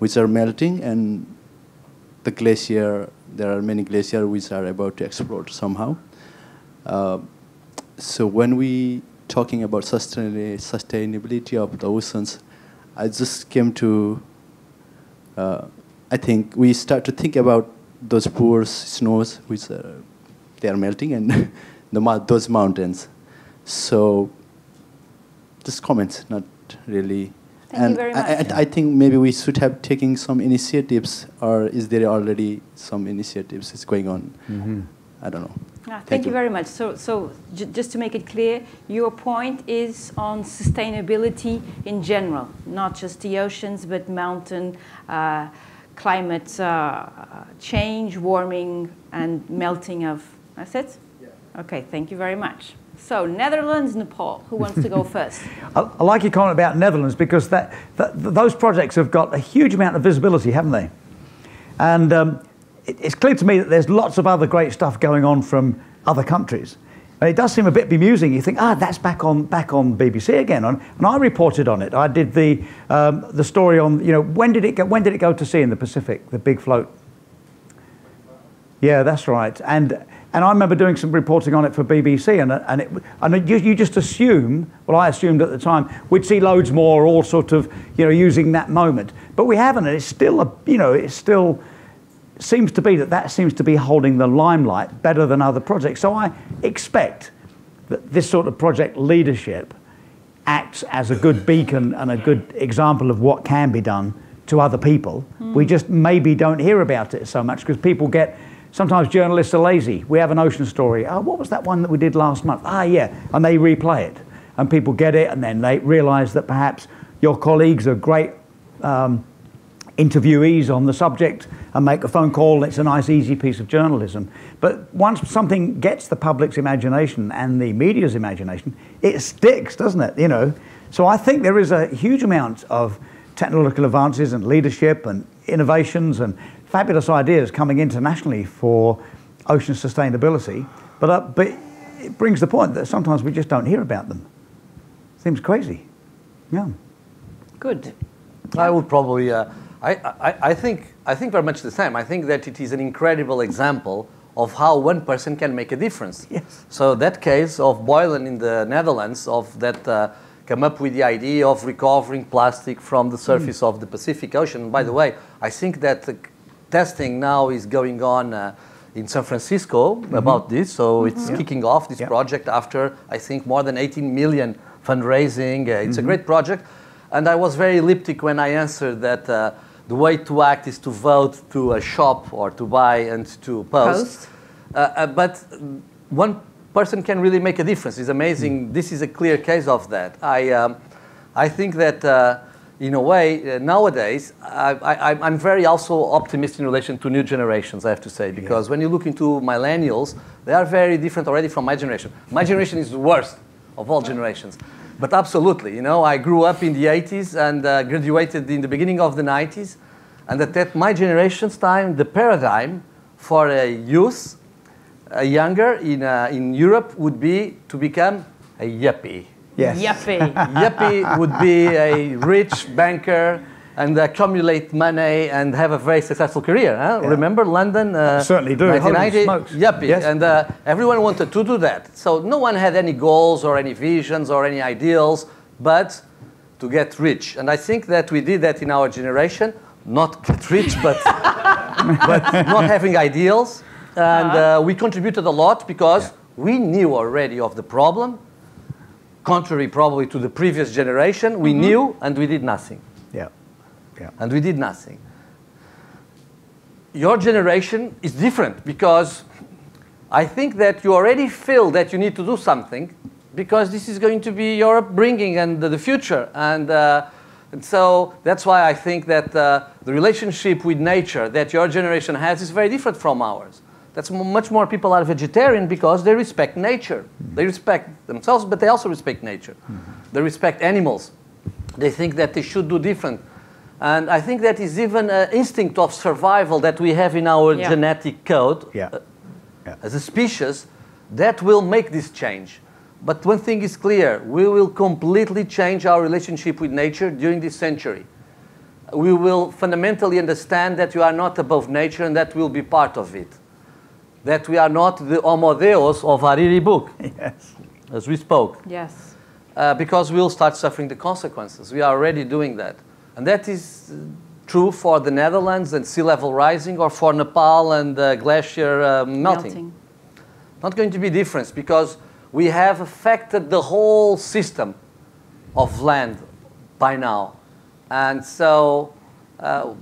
which are melting, and the glacier. There are many glaciers which are about to explode somehow. Uh, so when we talking about sustain- sustainability of the oceans, I just came to. Uh, I think we start to think about those poor snows which are, they are melting and (laughs) the those mountains. So, just comments, not really. Thank you and very I, I, much. I think maybe we should have taken some initiatives, or is there already some initiatives that's going on? I don't know. Ah, thank, you very much. So, so j- just to make it clear, your point is on sustainability in general, not just the oceans, but mountain, uh, climate uh, change, warming, and melting of. That's it? Yeah. Okay, thank you very much. So, Netherlands, Nepal. Who wants to go (laughs) first? I, I like your comment about Netherlands because that, that, those projects have got a huge amount of visibility, haven't they? And um, it, it's clear to me that there's lots of other great stuff going on from other countries. And it does seem a bit bemusing. You think, ah, that's back on back on BBC again, and, and I reported on it. I did the um, the story on, you know, when did it go, when did it go to sea in the Pacific, the big float? Yeah, that's right. And and I remember doing some reporting on it for BBC, and uh, and it and you, you just assume, well, I assumed at the time we'd see loads more, all sort of, you know, using that moment, but we haven't, and it's still a, you know, it's still seems to be that that seems to be holding the limelight better than other projects. So I expect that this sort of project leadership acts as a good beacon and a good example of what can be done to other people. Hmm. We just maybe don't hear about it so much because people get. Sometimes journalists are lazy. We have an ocean story. Oh, what was that one that we did last month? Ah, yeah, and they replay it, and people get it, and then they realise that perhaps your colleagues are great um, interviewees on the subject and make a phone call. It's a nice, easy piece of journalism. But once something gets the public's imagination and the media's imagination, it sticks, doesn't it? You know. So I think there is a huge amount of technological advances and leadership and innovations and fabulous ideas coming internationally for ocean sustainability. But uh, but it brings the point that sometimes we just don't hear about them. Seems crazy. Yeah. Good. I would probably. Uh, I, I, I think I think very much the same. I think that it is an incredible example of how one person can make a difference. Yes. So that case of Boyan in the Netherlands, of that uh, come up with the idea of recovering plastic from the surface of the Pacific Ocean. By the way, I think that the testing now is going on. Uh, in San Francisco about this, so it's Yeah. kicking off this Yeah. project after I think more than 18 million fundraising. Uh, it's a great project, and I was very elliptic when I answered that uh, the way to act is to vote to a shop or to buy and to post. Post. Uh, uh, but one person can really make a difference. It's amazing. This is a clear case of that. I, um, I think that uh, in a way uh, nowadays I, I, I'm very also optimistic in relation to new generations. I have to say because when you look into millennials, they are very different already from my generation. My generation is the worst of all generations. But absolutely, you know, I grew up in the 80s and uh, graduated in the beginning of the 90s. And at that, my generation's time, the paradigm for a youth, a younger in, uh, in Europe would be to become a yuppie. Yes. Yuppie. (laughs) yuppie would be a rich banker and accumulate money and have a very successful career. Huh? Yeah. Remember London? Uh, Certainly do. Holy 1990? smokes. Yuppie. Yes. And uh, everyone wanted to do that. So no one had any goals or any visions or any ideals, but to get rich. And I think that we did that in our generation. Not get rich, but, (laughs) but not having ideals. And Uh-huh. uh, we contributed a lot because we knew already of the problem, contrary probably to the previous generation. We knew and we did nothing. Yeah. Yeah. And we did nothing. Your generation is different because I think that you already feel that you need to do something because this is going to be your upbringing and the, the future. And, uh, and so that's why I think that uh, the relationship with nature that your generation has is very different from ours. That's m- much more people are vegetarian because they respect nature. They respect themselves, but they also respect nature. They respect animals. They think that they should do different. And I think that is even an instinct of survival that we have in our Yeah. genetic code Yeah. uh, Yeah. as a species that will make this change. But one thing is clear we will completely change our relationship with nature during this century. We will fundamentally understand that you are not above nature and that we'll be part of it. That we are not the Homo Deus of Harari book, (laughs) Yes. as we spoke Yes. uh, because we'll start suffering the consequences. We are already doing that. And that is uh, true for the Netherlands and sea level rising or for Nepal and uh, glacier uh, melting. Not going to be difference because we have affected the whole system of land by now. And so uh,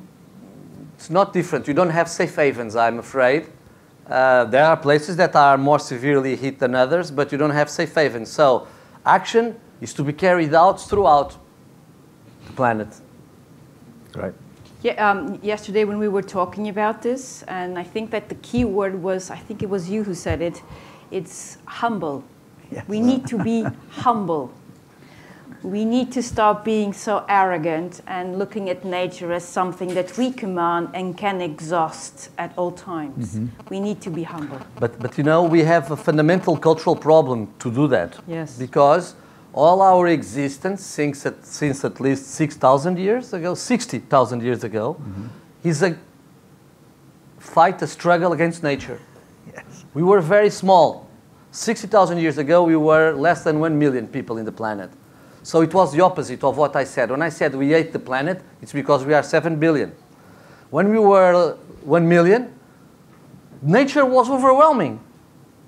it's not different. You don't have safe havens, I'm afraid. Uh, there are places that are more severely hit than others, but you don't have safe havens. So action is to be carried out throughout the planet. Right. Yeah, um, yesterday when we were talking about this, and I think that the key word was, I think it was you who said it, it's humble. Yes. We need to be humble. We need to stop being so arrogant and looking at nature as something that we command and can exhaust at all times. Mm-hmm. We need to be humble. But, but you know, we have a fundamental cultural problem to do that. Yes. Because all our existence since at, since at least 6,000 years ago, 60,000 years ago, mm-hmm. is a fight, a struggle against nature. Yes. We were very small. 60,000 years ago, we were less than 1 million people in the planet. So it was the opposite of what I said. When I said we ate the planet, it's because we are 7 billion. When we were 1 million, nature was overwhelming.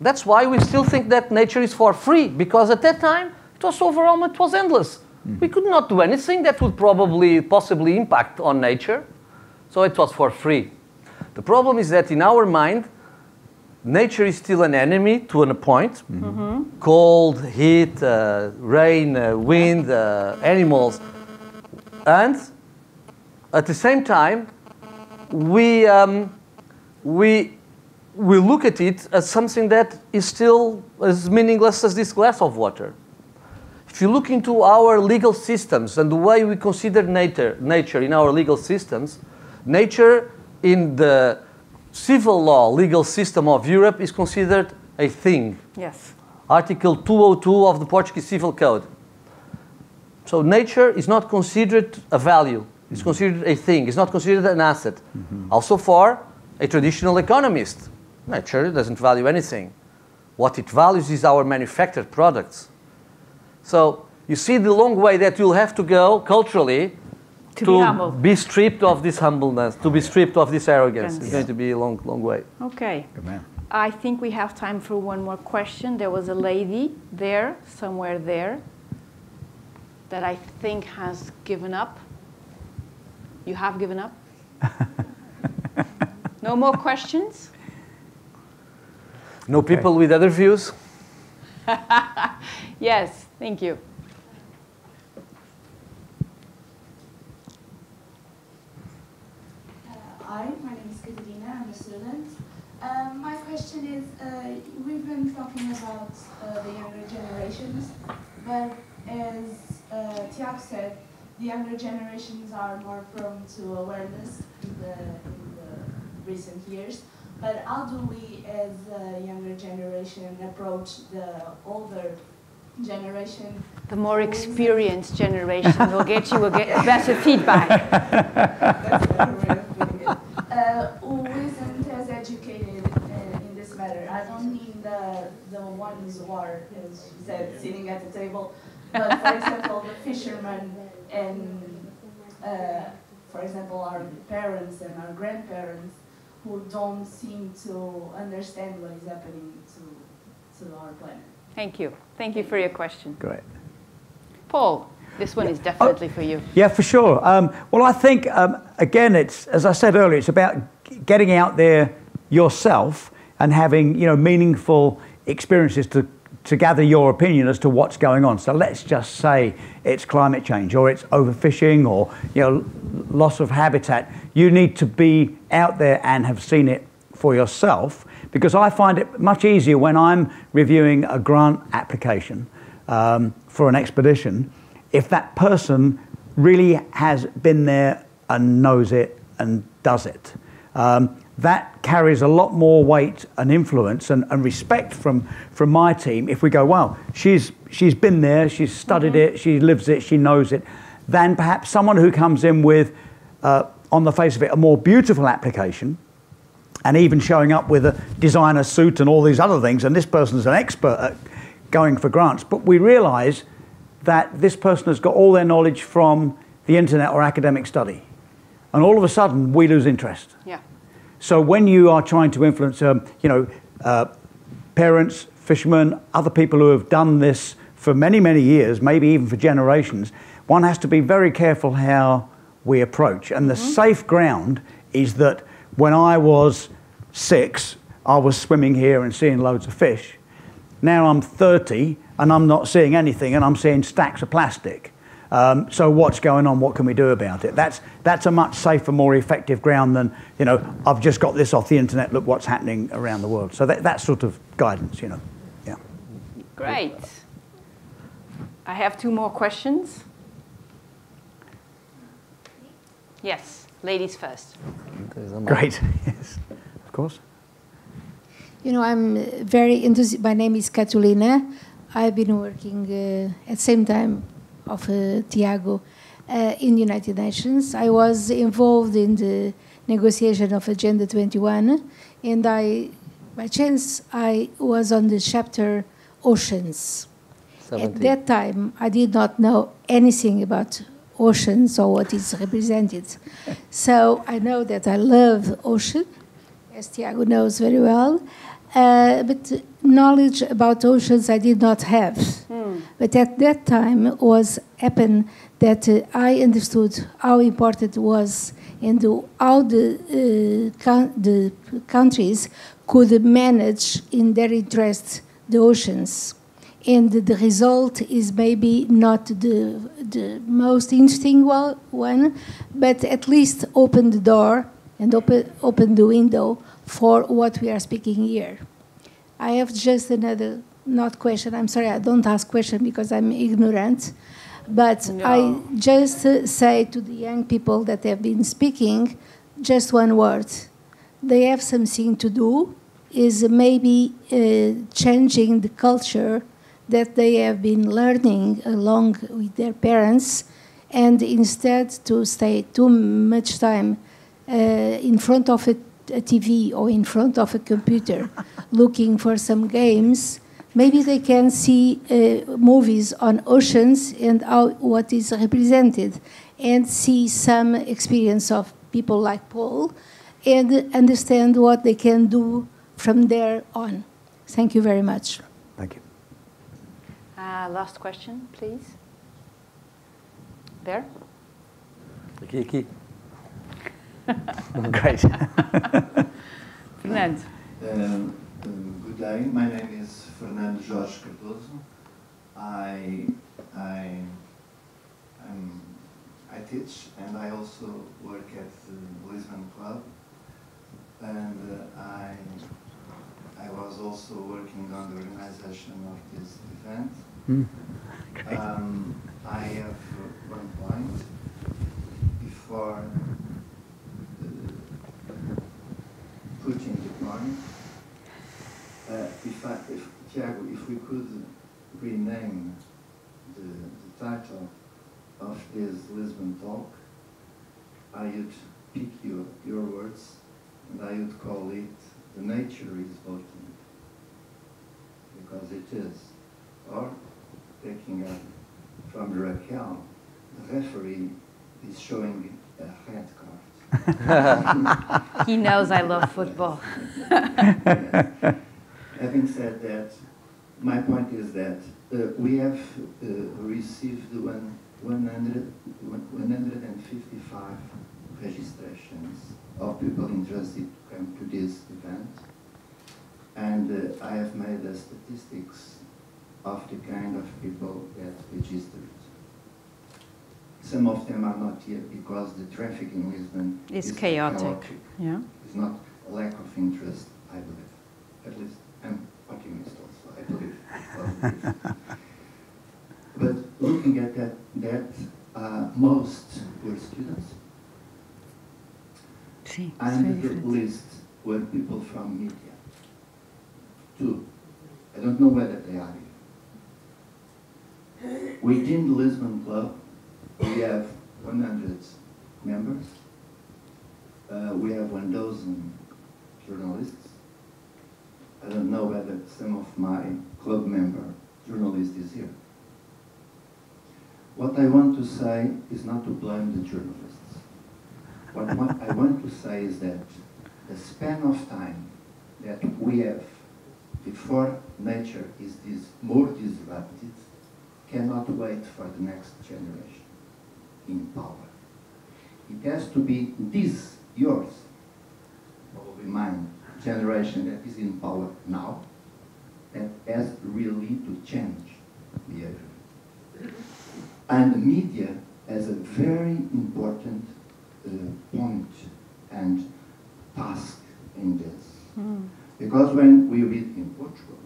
That's why we still think that nature is for free, because at that time it was overwhelming, it was endless. Mm-hmm. We could not do anything that would probably, possibly impact on nature. So it was for free. The problem is that in our mind, nature is still an enemy to a point. Cold, heat, uh, rain, uh, wind, uh, animals. And at the same time, we, um, we, we look at it as something that is still as meaningless as this glass of water. If you look into our legal systems and the way we consider nature, nature in our legal systems, nature in the civil law legal system of Europe is considered a thing. Yes. Article 202 of the Portuguese Civil Code. So nature is not considered a value. It's mm-hmm. considered a thing. It's not considered an asset. Mm-hmm. Also for a traditional economist, nature doesn't value anything. What it values is our manufactured products. So you see the long way that you'll have to go culturally To be humble. be stripped of this humbleness, to be stripped of this arrogance. It's going to be a long, long way. Okay. Good man. I think we have time for one more question. There was a lady there, somewhere there, that I think has given up. You have given up? (laughs) no more questions? No people with other views? (laughs) Yes, thank you. Hi, my name is Katerina. I'm a student. Um, my question is, uh, we've been talking about uh, the younger generations, but as uh, Tiago said, the younger generations are more prone to awareness in the, in the recent years. But how do we, as a younger generation, approach the older generation The more experienced generation will get you a get better feedback. (laughs) Uh, who isn't as educated uh, in this matter? I don't mean the, the ones who are, as you said, sitting at the table, but for (laughs) example, the fishermen and, uh, for example, our parents and our grandparents who don't seem to understand what is happening to, to our planet. Thank you. Thank you for your question. Great. Paul, this one is definitely for you. Yeah, for sure. Um, well, I think, um, again, it's, as I said earlier, it's about getting out there yourself and having, you know, meaningful experiences to, to gather your opinion as to what's going on. So let's just say it's climate change or it's overfishing or, you know, loss of habitat. You need to be out there and have seen it for yourself because I find it much easier when I'm reviewing a grant application um, for an expedition if that person really has been there and knows it and does it. Um, that carries a lot more weight and influence and, and respect from, from my team if we go, well, she's, she's been there, she's studied it, she lives it, she knows it, than perhaps someone who comes in with, uh, on the face of it, a more beautiful application and even showing up with a designer suit and all these other things, and this person's an expert at going for grants. But we realize that this person has got all their knowledge from the internet or academic study. And all of a sudden, we lose interest. Yeah. So when you are trying to influence, um, you know, uh, parents, fishermen, other people who have done this for many, many years, maybe even for generations, one has to be very careful how we approach. And the safe ground is that when I was six, I was swimming here and seeing loads of fish. Now I'm 30 and I'm not seeing anything and I'm seeing stacks of plastic. Um, so what's going on? What can we do about it? That's, that's a much safer, more effective ground than, you know, I've just got this off the internet, look what's happening around the world. So that, that sort of guidance, you know, yeah. Great. I have two more questions. Yes, ladies first. Great, yes, of course. You know, I'm very enthusiastic. My name is Catulina. I've been working uh, at the same time of uh, Tiago uh, in the United Nations. I was involved in the negotiation of Agenda 21, and I, by chance, I was on the chapter Oceans. At that time, I did not know anything about oceans or what is represented. (laughs) So I know that I love ocean, as Tiago knows very well. Uh, but knowledge about oceans I did not have. But at that time was happened that uh, I understood how important it was and how the, uh, the countries could manage in their interest the oceans. And the result is maybe not the, the most interesting one- one, but at least open the door and open, open the window for what we are speaking here. I have just another, not question, I'm sorry, I don't ask question because I'm ignorant, but I just uh, say to the young people that have been speaking just one word. They have something to do, is maybe uh, changing the culture that they have been learning along with their parents, and instead to stay too much time uh, in front of a, a TV or in front of a computer (laughs) looking for some games, maybe they can see uh, movies on oceans and how, what is represented and see some experience of people like Paul and understand what they can do from there on. Thank you very much. Thank you. Uh, last question, please. There. Aqui, aqui. (laughs) Great. (laughs) Fernando. Um, um, good day. My name is Fernando Jorge Cardoso. I, I, um, I teach and I also work at the Lisbon Club. And uh, I, I was also working on the organization of this event. Mm. Um, I have uh, one point before uh, putting the point. Uh, if, I, if Tiago, if we could rename the, the title of this Lisbon talk, I would pick your, your words and I would call it The Nature is Voting. Because it is. Or, taking up from Raquel, the referee is showing a red card. (laughs) he knows I love football. (laughs) Having said that, my point is that uh, we have uh, received one, 100, 155 registrations of people interested to come to this event. And uh, I have made the statistics of the kind of people that registered. Some of them are not here because the traffic in Lisbon It's is chaotic, yeah. It's not a lack of interest, I believe. At least I'm optimist also, I believe. (laughs) but looking at that, that uh, most were students. It's and the least were people from media. Two. I don't know whether they are here. Within the Lisbon Club, we have 100 members. Uh, we have 1,000 journalists. I don't know whether some of my club member journalist is here. What I want to say is not to blame the journalists. What, I want to say is that the span of time that we have before nature is more disrupted cannot wait for the next generation in power. It has to be this, yours, probably mine, generation that is in power now, that has really to change behavior. And the media has a very important uh, point and task in this. Mm. Because when we read in Portugal,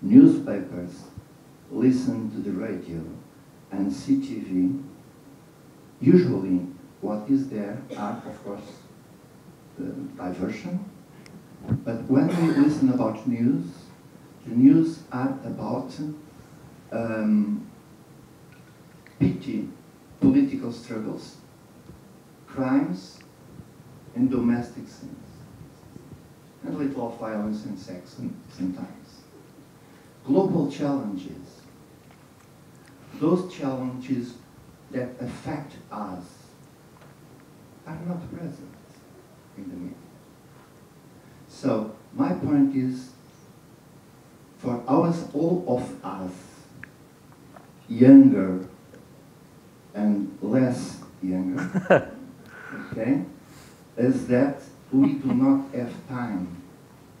newspapers listen to the radio and see TV, usually what is there are, of course, uh, diversion. But when we listen about news, the news are about um, political struggles, crimes, and domestic sins, and a little of violence and sex sometimes. Global challenges, those challenges that affect us are not present in the media. So my point is, for us, all of us, younger and less younger, (laughs) okay, is that we do not have time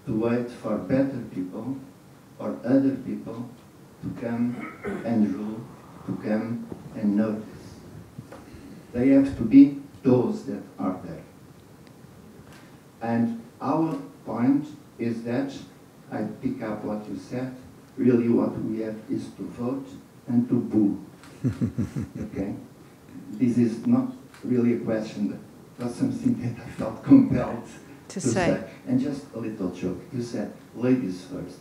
to wait for better people or other people to come and rule, to come and notice. They have to be those that are there. And our point is that, I pick up what you said, really what we have is to vote and to boo. (laughs) okay? This is not really a question, but was something that I felt (laughs) compelled To to, say. say. And just a little joke. You said, ladies first.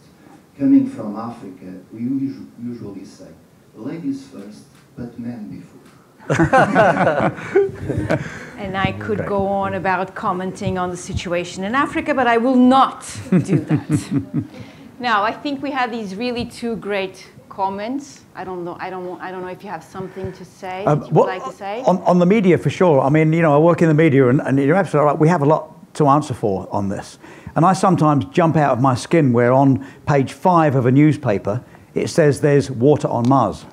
Coming from Africa, we usually say, ladies first, but men before. (laughs) And I could go on about commenting on the situation in Africa, but I will not do that. (laughs) now, I think we had these really two great comments. I don't know. I don't. I don't know if you have something to say. Um, that you would like to say. On, on the media, for sure. I mean, you know, I work in the media, and, and you're absolutely right. We have a lot to answer for on this. And I sometimes jump out of my skin where on page five of a newspaper, it says there's water on Mars.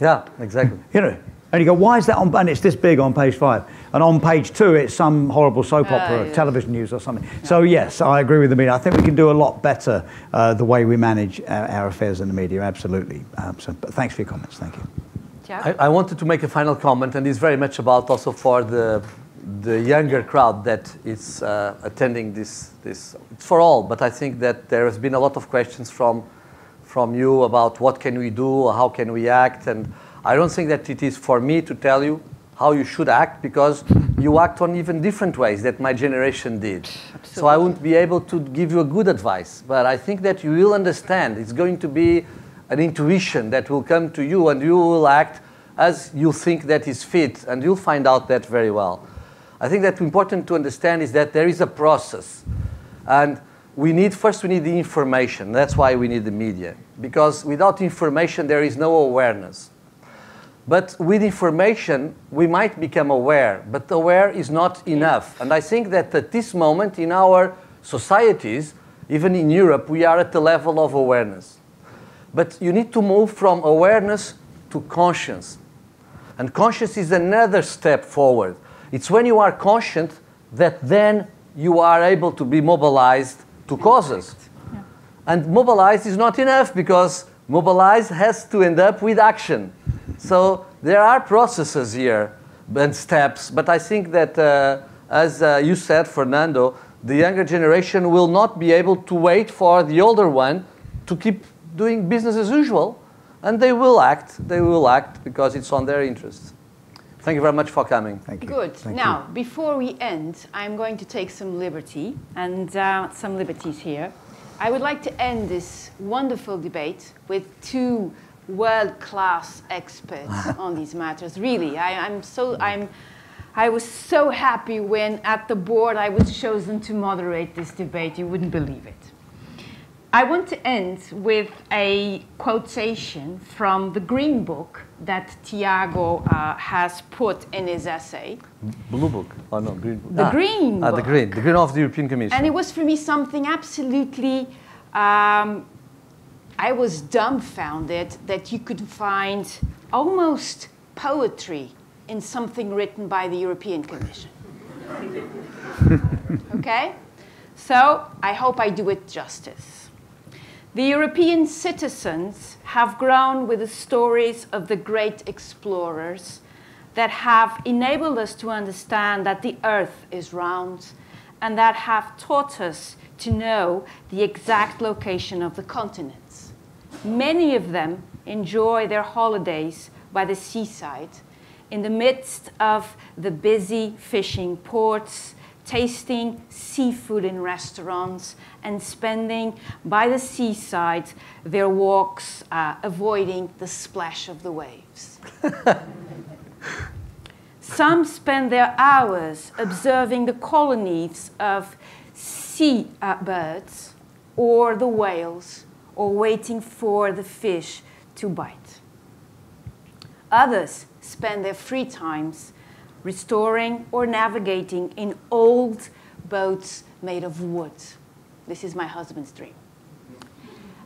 Yeah, exactly. (laughs) You know, and you go, why is that on, and it's this big on page five. And on page two, it's some horrible soap Oh, opera, yeah. television news or something. So yes, I agree with the media. I think we can do a lot better uh, the way we manage our, our affairs in the media, absolutely. Um, so, but thanks for your comments, thank you. I, I wanted to make a final comment, and it's very much about also for the the younger crowd that is uh, attending this. This it's for all, but I think that there has been a lot of questions from from you about what can we do, how can we act, and I don't think that it is for me to tell you how you should act because you act on even different ways that my generation did. So I won't be able to give you a good advice, but I think that you will understand. It's going to be an intuition that will come to you and you will act as you think that is fit and you'll find out that very well. I think that important to understand is that there is a process and we need first we need the information. That's why we need the media because without information there is no awareness. But with information, we might become aware, but aware is not enough. And I think that at this moment in our societies, even in Europe, we are at the level of awareness. But you need to move from awareness to conscience. And conscience is another step forward. It's when you are conscient that then you are able to be mobilized to causes. And mobilized is not enough because mobilized has to end up with action. So there are processes here and steps, but I think that, uh, as uh, you said, Fernando, the younger generation will not be able to wait for the older one to keep doing business as usual, and they will act. They will act because it's on their interest. Thank you very much for coming. Thank you. Good. Thank now, before we end, I'm going to take some liberty and uh, some liberties here. I would like to end this wonderful debate with two world-class experts (laughs) on these matters. Really, I, I'm so I'm. I was so happy when at the board I was chosen to moderate this debate. You wouldn't believe it. I want to end with a quotation from the Green Book that Tiago uh, has put in his essay. Blue book. Oh no, green book. The ah. green Ah, the book. green. The green of the European Commission. And it was for me something absolutely, um, I was dumbfounded that you could find almost poetry in something written by the European Commission. (laughs) okay? So I hope I do it justice. The European citizens have grown with the stories of the great explorers that have enabled us to understand that the earth is round and that have taught us to know the exact location of the continents. Many of them enjoy their holidays by the seaside in the midst of the busy fishing ports, tasting seafood in restaurants, and spending by the seaside their walks uh, avoiding the splash of the waves. (laughs) Some spend their hours observing the colonies of sea uh, birds or the whales or waiting for the fish to bite. Others spend their free times restoring or navigating in old boats made of wood. This is my husband's dream.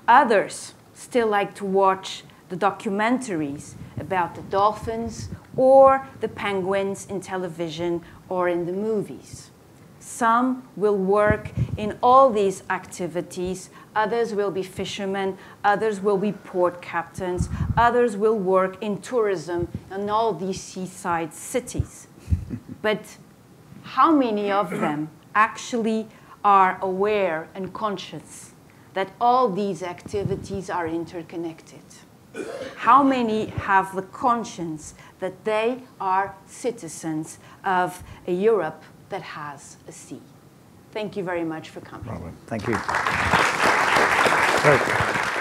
Others still like to watch the documentaries about the dolphins or the penguins in television or in the movies. Some will work in all these activities, others will be fishermen, others will be port captains, others will work in tourism in all these seaside cities. (laughs) But how many of them actually are aware and conscious that all these activities are interconnected? How many have the conscience that they are citizens of a Europe that has a sea? Thank you very much for coming. Thank you. Very good.